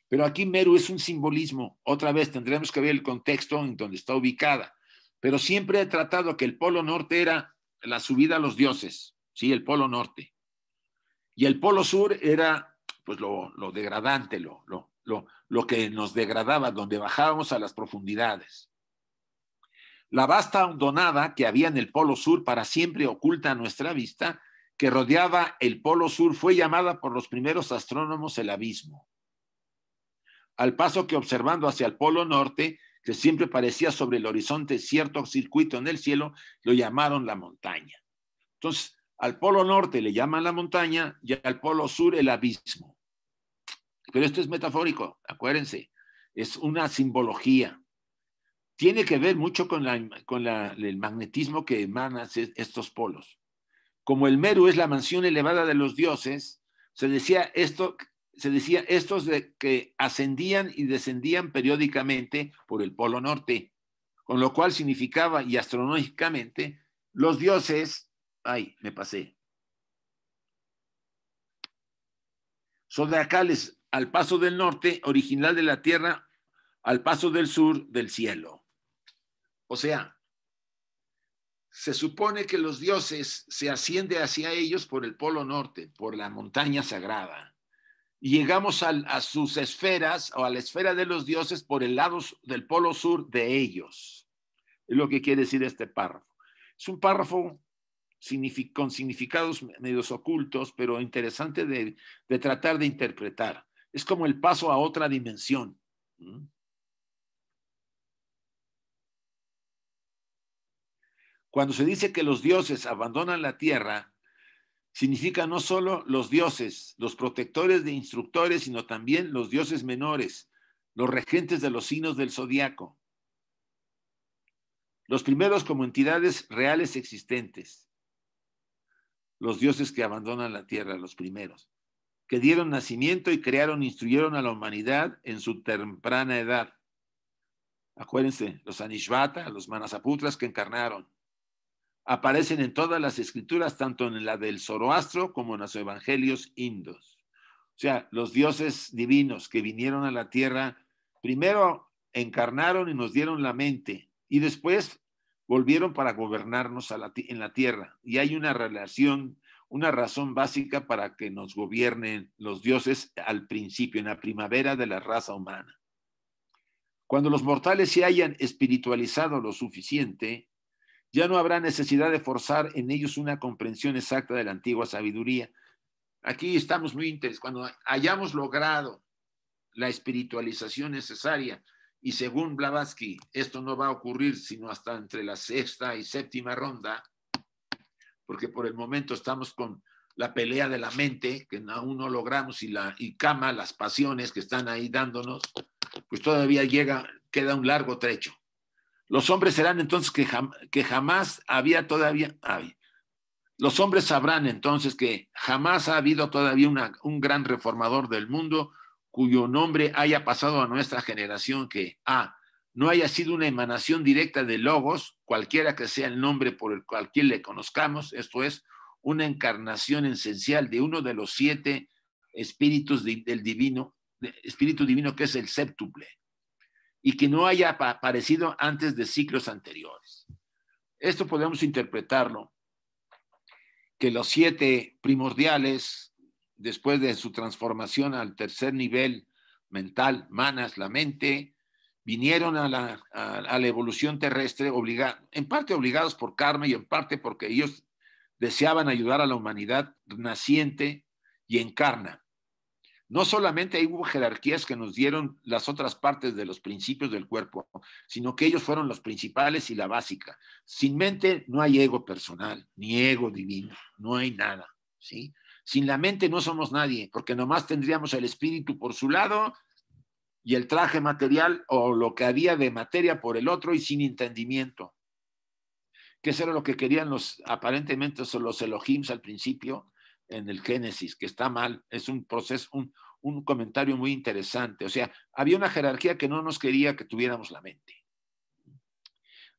Pero aquí Meru es un simbolismo. Otra vez tendremos que ver el contexto en donde está ubicada. Pero siempre he tratado que el polo norte era la subida a los dioses, ¿sí? El polo norte. Y el polo sur era pues lo, degradante, lo, lo, lo, lo que nos degradaba, donde bajábamos a las profundidades. La vasta hondonada que había en el polo sur para siempre oculta a nuestra vista que rodeaba el polo sur fue llamada por los primeros astrónomos el abismo. Al paso que observando hacia el polo norte, que siempre parecía sobre el horizonte cierto circuito en el cielo, lo llamaron la montaña. Entonces, al polo norte le llaman la montaña y al polo sur el abismo. Pero esto es metafórico, acuérdense, es una simbología. Tiene que ver mucho con, con el magnetismo que emanan estos polos como el Meru es la mansión elevada de los dioses, se decía esto, se decía estos de que ascendían y descendían periódicamente por el polo norte, con lo cual significaba y astronómicamente los dioses, ay, me pasé. Zodiacales al paso del norte, original de la tierra, al paso del sur del cielo. O sea, se supone que los dioses se asciende hacia ellos por el polo norte, por la montaña sagrada. Y llegamos a, sus esferas o a la esfera de los dioses por el lado del polo sur de ellos. Es lo que quiere decir este párrafo. Es un párrafo con significados medios ocultos, pero interesante de, de tratar de interpretar. Es como el paso a otra dimensión. Cuando se dice que los dioses abandonan la tierra, significa no solo los dioses, los protectores de instructores, sino también los dioses menores, los regentes de los signos del zodiaco. Los primeros como entidades reales existentes. Los dioses que abandonan la tierra, los primeros, que dieron nacimiento y crearon, instruyeron a la humanidad en su temprana edad. Acuérdense, los Anishvata, los Manasaputras que encarnaron, aparecen en todas las escrituras, tanto en la del Zoroastro como en los evangelios indos. O sea, los dioses divinos que vinieron a la tierra, primero encarnaron y nos dieron la mente y después volvieron para gobernarnos en la tierra. Y hay una relación, una razón básica para que nos gobiernen los dioses al principio, en la primavera de la raza humana. Cuando los mortales se hayan espiritualizado lo suficiente, ya no habrá necesidad de forzar en ellos una comprensión exacta de la antigua sabiduría. Aquí estamos muy interesados. Cuando hayamos logrado la espiritualización necesaria, y según Blavatsky, esto no va a ocurrir sino hasta entre la sexta y séptima ronda, porque por el momento estamos con la pelea de la mente, que aún no logramos, y la y Kama, las pasiones que están ahí dándonos, pues todavía llega, queda un largo trecho. Los hombres serán entonces que, que jamás había todavía, los hombres sabrán entonces que jamás ha habido todavía un gran reformador del mundo cuyo nombre haya pasado a nuestra generación que A, no haya sido una emanación directa de Logos, cualquiera que sea el nombre por el cual le conozcamos, esto es, una encarnación esencial de uno de los siete espíritus del divino, espíritu divino que es el séptuple, y que no haya aparecido antes de ciclos anteriores. Esto podemos interpretarlo, que los siete primordiales, después de su transformación al tercer nivel mental, manas, la mente, vinieron a la, a la evolución terrestre, obliga, en parte obligados por karma y en parte porque ellos deseaban ayudar a la humanidad naciente y encarna. No solamente hubo jerarquías que nos dieron las otras partes de los principios del cuerpo, sino que ellos fueron los principales y la básica. Sin mente no hay ego personal, ni ego divino, no hay nada, ¿sí? Sin la mente no somos nadie, porque nomás tendríamos el espíritu por su lado y el traje material o lo que había de materia por el otro y sin entendimiento que eso era lo que querían los, aparentemente son los Elohims al principio en el Génesis, que está mal, es un proceso, un, un comentario muy interesante. O sea, había una jerarquía que no nos quería que tuviéramos la mente.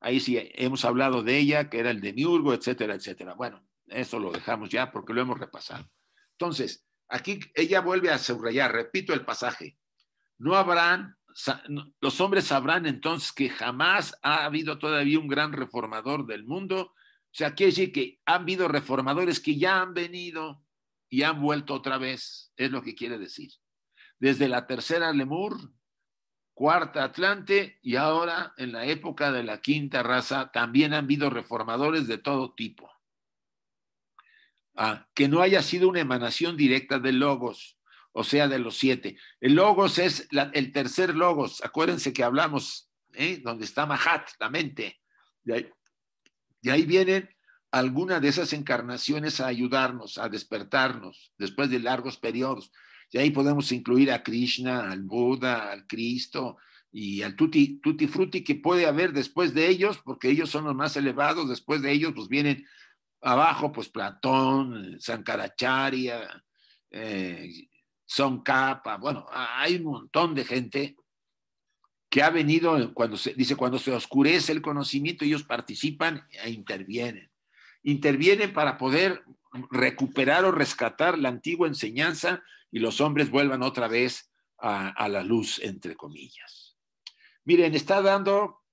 Ahí sí hemos hablado de ella, que era el demiurgo, etcétera, etcétera. Bueno, eso lo dejamos ya porque lo hemos repasado. Entonces, aquí ella vuelve a subrayar, repito el pasaje, no habrán los hombres sabrán entonces que jamás ha habido todavía un gran reformador del mundo. O sea, quiere decir que han habido reformadores que ya han venido y han vuelto otra vez, es lo que quiere decir. Desde la tercera Lemur, cuarta Atlante y ahora en la época de la quinta raza también han habido reformadores de todo tipo. Ah, que no haya sido una emanación directa de Logos, o sea, de los siete. El logos es el tercer logos. Acuérdense que hablamos, ¿eh? donde está Mahat, la mente. De ahí, vienen algunas de esas encarnaciones a ayudarnos, a despertarnos después de largos periodos. Y ahí podemos incluir a Krishna, al Buda, al Cristo y al tutti, tutti frutti que puede haber después de ellos, porque ellos son los más elevados. Después de ellos, pues vienen abajo, pues Platón, Sankaracharya, eh, son capa, bueno, hay un montón de gente que ha venido, cuando se, dice, cuando se oscurece el conocimiento, ellos participan e intervienen. Intervienen para poder recuperar o rescatar la antigua enseñanza y los hombres vuelvan otra vez a, la luz, entre comillas. Miren, está dando,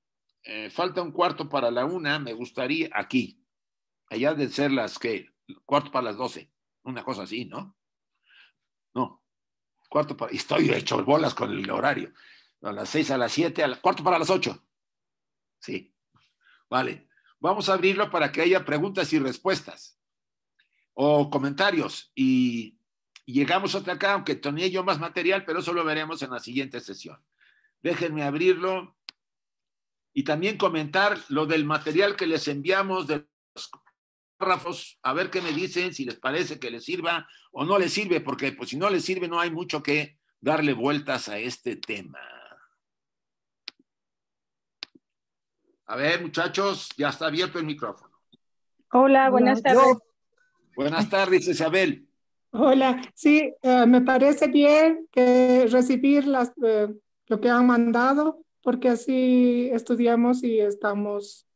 eh, falta un cuarto para la una, me gustaría, aquí, allá de ser las que, cuarto para las doce, una cosa así, ¿no? No, cuarto para, estoy hecho bolas con el horario. A las seis, a las siete, a cuarto para las ocho. Sí. Vale. Vamos a abrirlo para que haya preguntas y respuestas o comentarios. Y, llegamos hasta acá, aunque tenía yo más material, pero eso lo veremos en la siguiente sesión. Déjenme abrirlo y también comentar lo del material que les enviamos de los párrafos, a ver qué me dicen, si les parece que les sirva o no les sirve, porque pues si no les sirve no hay mucho que darle vueltas a este tema. A ver, muchachos, ya está abierto el micrófono. Hola, buenas tardes. Buenas tardes, Isabel. Hola, sí, eh, me parece bien que recibir las, eh, lo que han mandado, porque así estudiamos y estamos,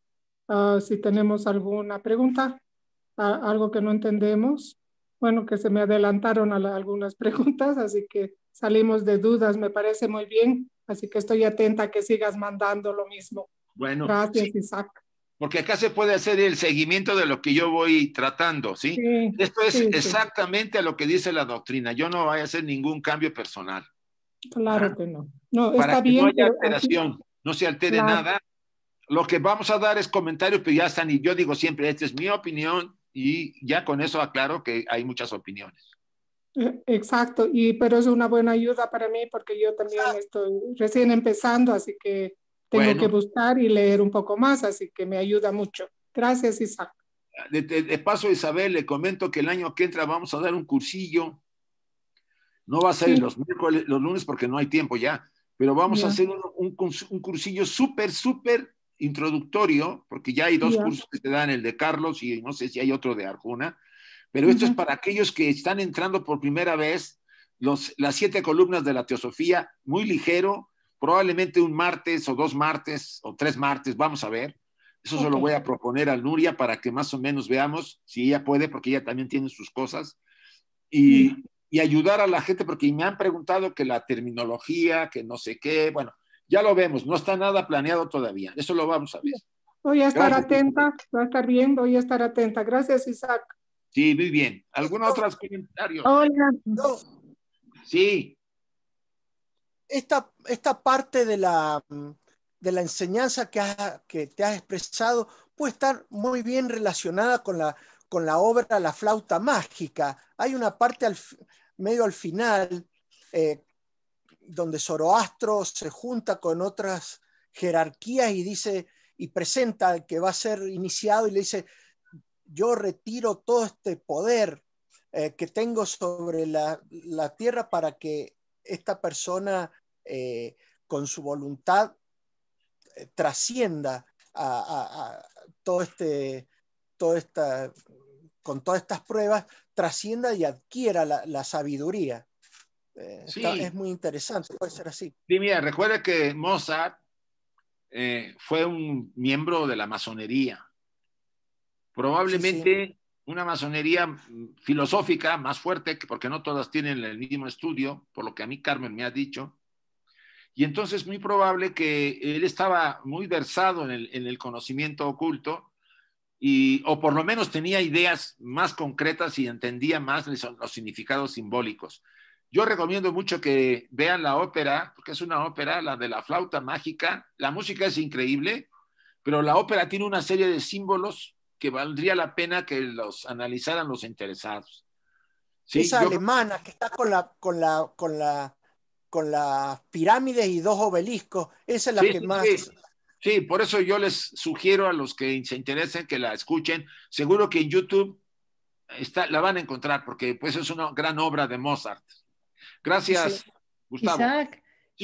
ah, si tenemos alguna pregunta, algo que no entendemos. Bueno, que se me adelantaron a algunas preguntas, así que salimos de dudas, me parece muy bien. Así que estoy atenta a que sigas mandando lo mismo. Bueno. Gracias, Isaac. Porque acá se puede hacer el seguimiento de lo que yo voy tratando, ¿sí? Esto es exactamente a lo que dice la doctrina. Yo no voy a hacer ningún cambio personal. Claro que no. No, Para está que bien. No haya alteración, no se altere nada. Lo que vamos a dar es comentarios, pero ya están, y yo digo siempre, esta es mi opinión, y ya con eso aclaro que hay muchas opiniones. Eh, exacto, y pero es una buena ayuda para mí porque yo también estoy recién empezando, así que tengo que buscar y leer un poco más, así que me ayuda mucho. Gracias, Isaac. De, paso, Isabel, le comento que el año que entra vamos a dar un cursillo. No va a ser los miércoles, los lunes porque no hay tiempo ya, pero vamos a hacer un, un, cursillo súper, súper introductorio, porque ya hay dos cursos que se dan, el de Carlos y no sé si hay otro de Arjuna, pero esto es para aquellos que están entrando por primera vez, los, las siete columnas de la teosofía, muy ligero, probablemente un martes o dos martes o tres martes, vamos a ver. Eso se lo voy a proponer a Nuria para que más o menos veamos si ella puede, porque ella también tiene sus cosas. Y, y ayudar a la gente, porque me han preguntado que la terminología, que no sé qué, bueno, ya lo vemos, no está nada planeado todavía, eso lo vamos a ver. Voy a estar atenta, voy a estar viendo, voy a estar atenta. Gracias, Isaac. Sí, muy bien. ¿Algún otro comentario? Hola. Sí. Esta, esta parte de la, de la enseñanza que, que te has expresado puede estar muy bien relacionada con la, con la obra La flauta mágica. Hay una parte al, medio al final eh, donde Zoroastro se junta con otras jerarquías y dice y presenta que va a ser iniciado y le dice, yo retiro todo este poder eh, que tengo sobre la, tierra para que esta persona eh, con su voluntad eh, trascienda a, todo este, esta, con todas estas pruebas, trascienda y adquiera la, sabiduría. Es muy interesante, puede ser así. Sí, mira, recuerda que Mozart fue un miembro de la masonería. Probablemente una masonería filosófica más fuerte, porque no todas tienen el mismo estudio, por lo que a mí Carmen me ha dicho. Y entonces muy probable que él estaba muy versado en el, conocimiento oculto, y, o por lo menos tenía ideas más concretas y entendía más los significados simbólicos. Yo recomiendo mucho que vean la ópera, porque es una ópera, la de la flauta mágica. La música es increíble, pero la ópera tiene una serie de símbolos que valdría la pena que los analizaran los interesados. Esa alemana que está con la, con la, con la, con las pirámides y dos obeliscos, esa es la que más. Sí. por eso yo les sugiero a los que se interesen que la escuchen. Seguro que en YouTube está, la van a encontrar, porque pues es una gran obra de Mozart. Gracias, Gustavo.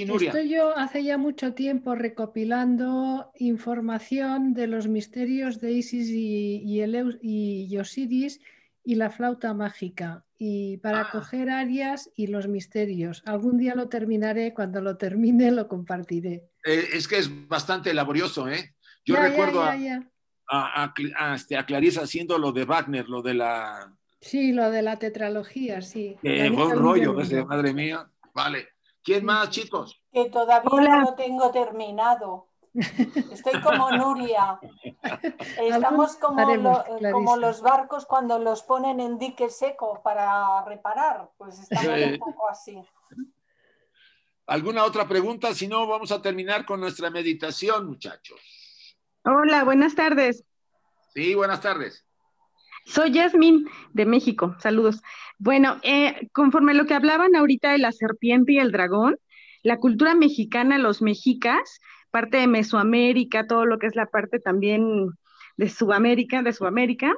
Estoy yo hace ya mucho tiempo recopilando información de los misterios de Isis y, y, Osiris y la flauta mágica y para ah. coger áreas y los misterios. Algún día lo terminaré, cuando lo termine lo compartiré. Eh, es que es bastante laborioso, ¿eh? Yo recuerdo a, a, este, a, Clarisa haciendo lo de Wagner, lo de la... Sí, lo de la tetralogía, sí. Eh, buen rollo, madre mía. Vale. ¿Quién más, chicos? Que todavía no lo tengo terminado. Estoy como Nuria. Estamos como, como, los barcos cuando los ponen en dique seco para reparar. Pues estamos un poco así. ¿Alguna otra pregunta? Si no, vamos a terminar con nuestra meditación, muchachos. Hola, buenas tardes. Sí, buenas tardes. Soy Yasmin de México. Saludos. Bueno, eh, conforme a lo que hablaban ahorita de la serpiente y el dragón, la cultura mexicana, los mexicas, parte de Mesoamérica, todo lo que es la parte también de Sudamérica, de Sudamérica,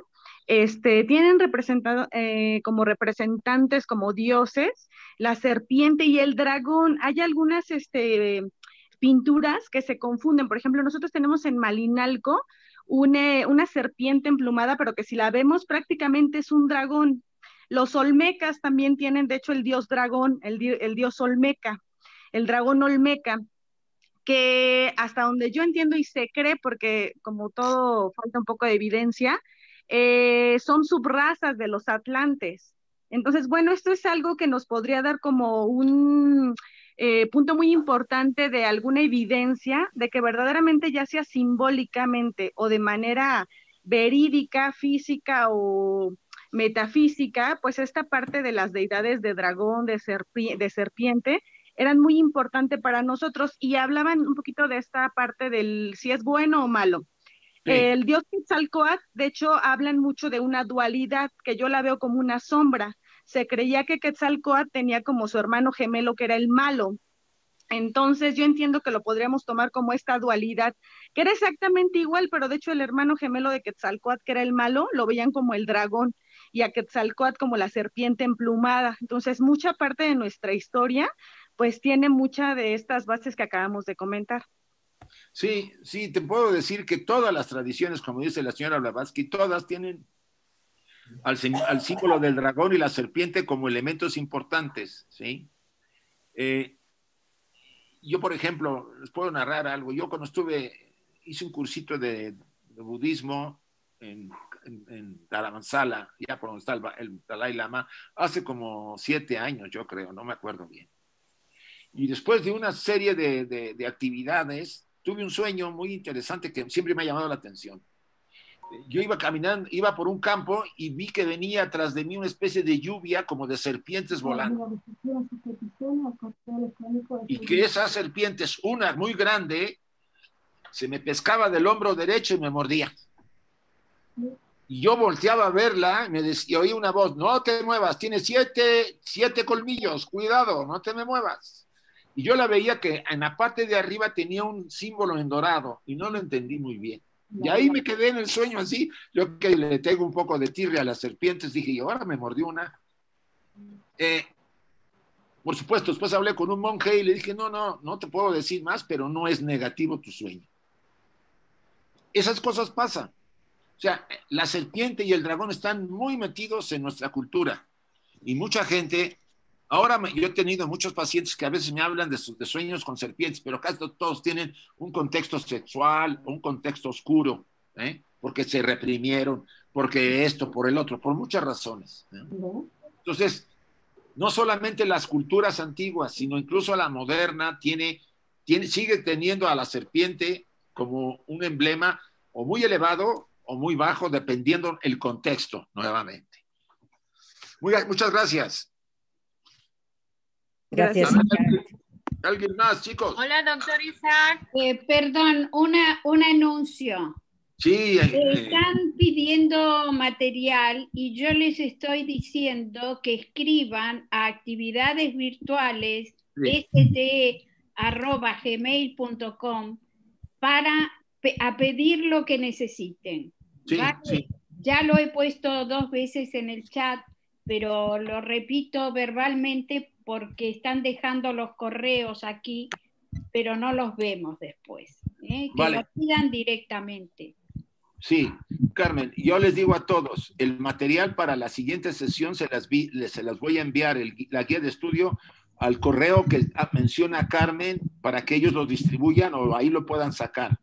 este, tienen representado eh, como representantes, como dioses, la serpiente y el dragón. Hay algunas este, pinturas que se confunden. Por ejemplo, nosotros tenemos en Malinalco una, serpiente emplumada, pero que si la vemos prácticamente es un dragón. Los olmecas también tienen, de hecho, el dios dragón, el, dios olmeca, el dragón olmeca, que hasta donde yo entiendo y se cree, porque como todo falta un poco de evidencia, eh, son subrazas de los atlantes. Entonces, bueno, esto es algo que nos podría dar como un eh, punto muy importante de alguna evidencia de que verdaderamente ya sea simbólicamente o de manera verídica, física o metafísica, pues esta parte de las deidades de dragón, de, de serpiente, eran muy importante para nosotros y hablaban un poquito de esta parte del si es bueno o malo. El dios Quetzalcoatl, de hecho, hablan mucho de una dualidad que yo la veo como una sombra se creía que Quetzalcoatl tenía como su hermano gemelo que era el malo. Entonces yo entiendo que lo podríamos tomar como esta dualidad, que era exactamente igual, pero de hecho el hermano gemelo de Quetzalcoatl, que era el malo, lo veían como el dragón y a Quetzalcoatl como la serpiente emplumada. Entonces mucha parte de nuestra historia pues tiene mucha de estas bases que acabamos de comentar. Sí, sí, te puedo decir que todas las tradiciones, como dice la señora Blavatsky, todas tienen al, símbolo del dragón y la serpiente como elementos importantes, ¿sí? Eh, yo, por ejemplo, les puedo narrar algo. Yo cuando estuve, hice un cursito de, budismo en, en, ya por donde está el, Dalai Lama, hace como siete años, yo creo, no me acuerdo bien. Y después de una serie de actividades, tuve un sueño muy interesante que siempre me ha llamado la atención. Yo iba caminando, iba por un campo y vi que venía atrás de mí una especie de lluvia como de serpientes volando. Y que esas serpientes, una muy grande, se me pescaba del hombro derecho y me mordía. Y yo volteaba a verla y me decía, oí una voz, no te muevas, tiene siete, siete colmillos, cuidado, no te me muevas. Y yo la veía que en la parte de arriba tenía un símbolo en dorado y no lo entendí muy bien. Y ahí me quedé en el sueño así. Yo que le tengo un poco de tirre a las serpientes, dije, y ahora me mordió una. Eh, por supuesto, después hablé con un monje y le dije, no, no, no te puedo decir más, pero no es negativo tu sueño. Esas cosas pasan. O sea, la serpiente y el dragón están muy metidos en nuestra cultura. Y mucha gente Ahora yo he tenido muchos pacientes que a veces me hablan de, sueños con serpientes, pero casi todos tienen un contexto sexual, un contexto oscuro, ¿eh? porque se reprimieron, porque esto, por el otro, por muchas razones. ¿eh? Entonces, no solamente las culturas antiguas, sino incluso la moderna tiene, tiene, sigue teniendo a la serpiente como un emblema o muy elevado o muy bajo, dependiendo el contexto, nuevamente. Muy, muchas gracias. Gracias. ¿Alguien más, chicos? Hola, doctor Isaac. Eh, perdón, una, un anuncio. Sí. Eh, están pidiendo material y yo les estoy diciendo que escriban a actividades virtuales gmail.com para a pedir lo que necesiten. Ya lo he puesto dos veces en el chat, pero lo repito verbalmente porque están dejando los correos aquí, pero no los vemos después. ¿eh? Que lo pidan directamente. Sí, Carmen, yo les digo a todos, el material para la siguiente sesión se las, vi, se las voy a enviar, la guía de estudio, al correo que menciona Carmen para que ellos lo distribuyan o ahí lo puedan sacar.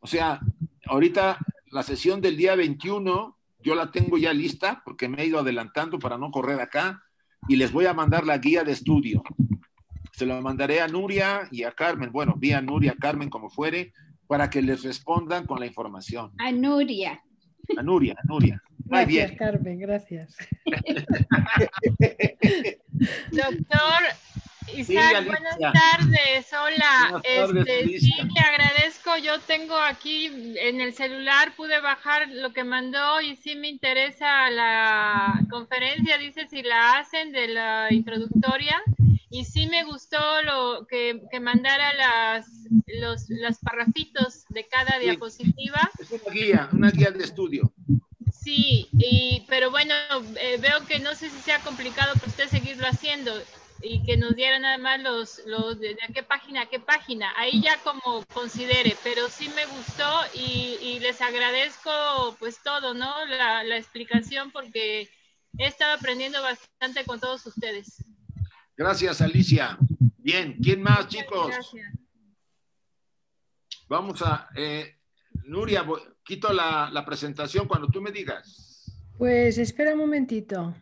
O sea, ahorita la sesión del día 21, yo la tengo ya lista porque me he ido adelantando para no correr acá y les voy a mandar la guía de estudio. Se lo mandaré a Nuria y a Carmen, bueno, vía Nuria, Carmen, como fuere, para que les respondan con la información. A Nuria. A Nuria, a Nuria. Muy gracias, Carmen, gracias. Doctor, Isaac, buenas tardes. Hola. este, sí, le agradezco. Yo tengo aquí en el celular, pude bajar lo que mandó y sí me interesa la conferencia. Dice si la hacen de la introductoria. Y sí me gustó lo que, que mandara las, los las parrafitos de cada diapositiva. Es una guía, una guía de estudio. Sí, y, pero bueno, eh, veo que no sé si sea complicado para usted seguirlo haciendo y que nos dieran nada más los, los de, qué página a qué página. Ahí ya como considere, pero sí me gustó y, les agradezco pues todo, ¿no? La, la, explicación porque he estado aprendiendo bastante con todos ustedes. Gracias, Alicia. Bien, ¿quién más, chicos? Gracias. Vamos a... Eh, Nuria, quito la, la presentación cuando tú me digas. Pues espera un momentito.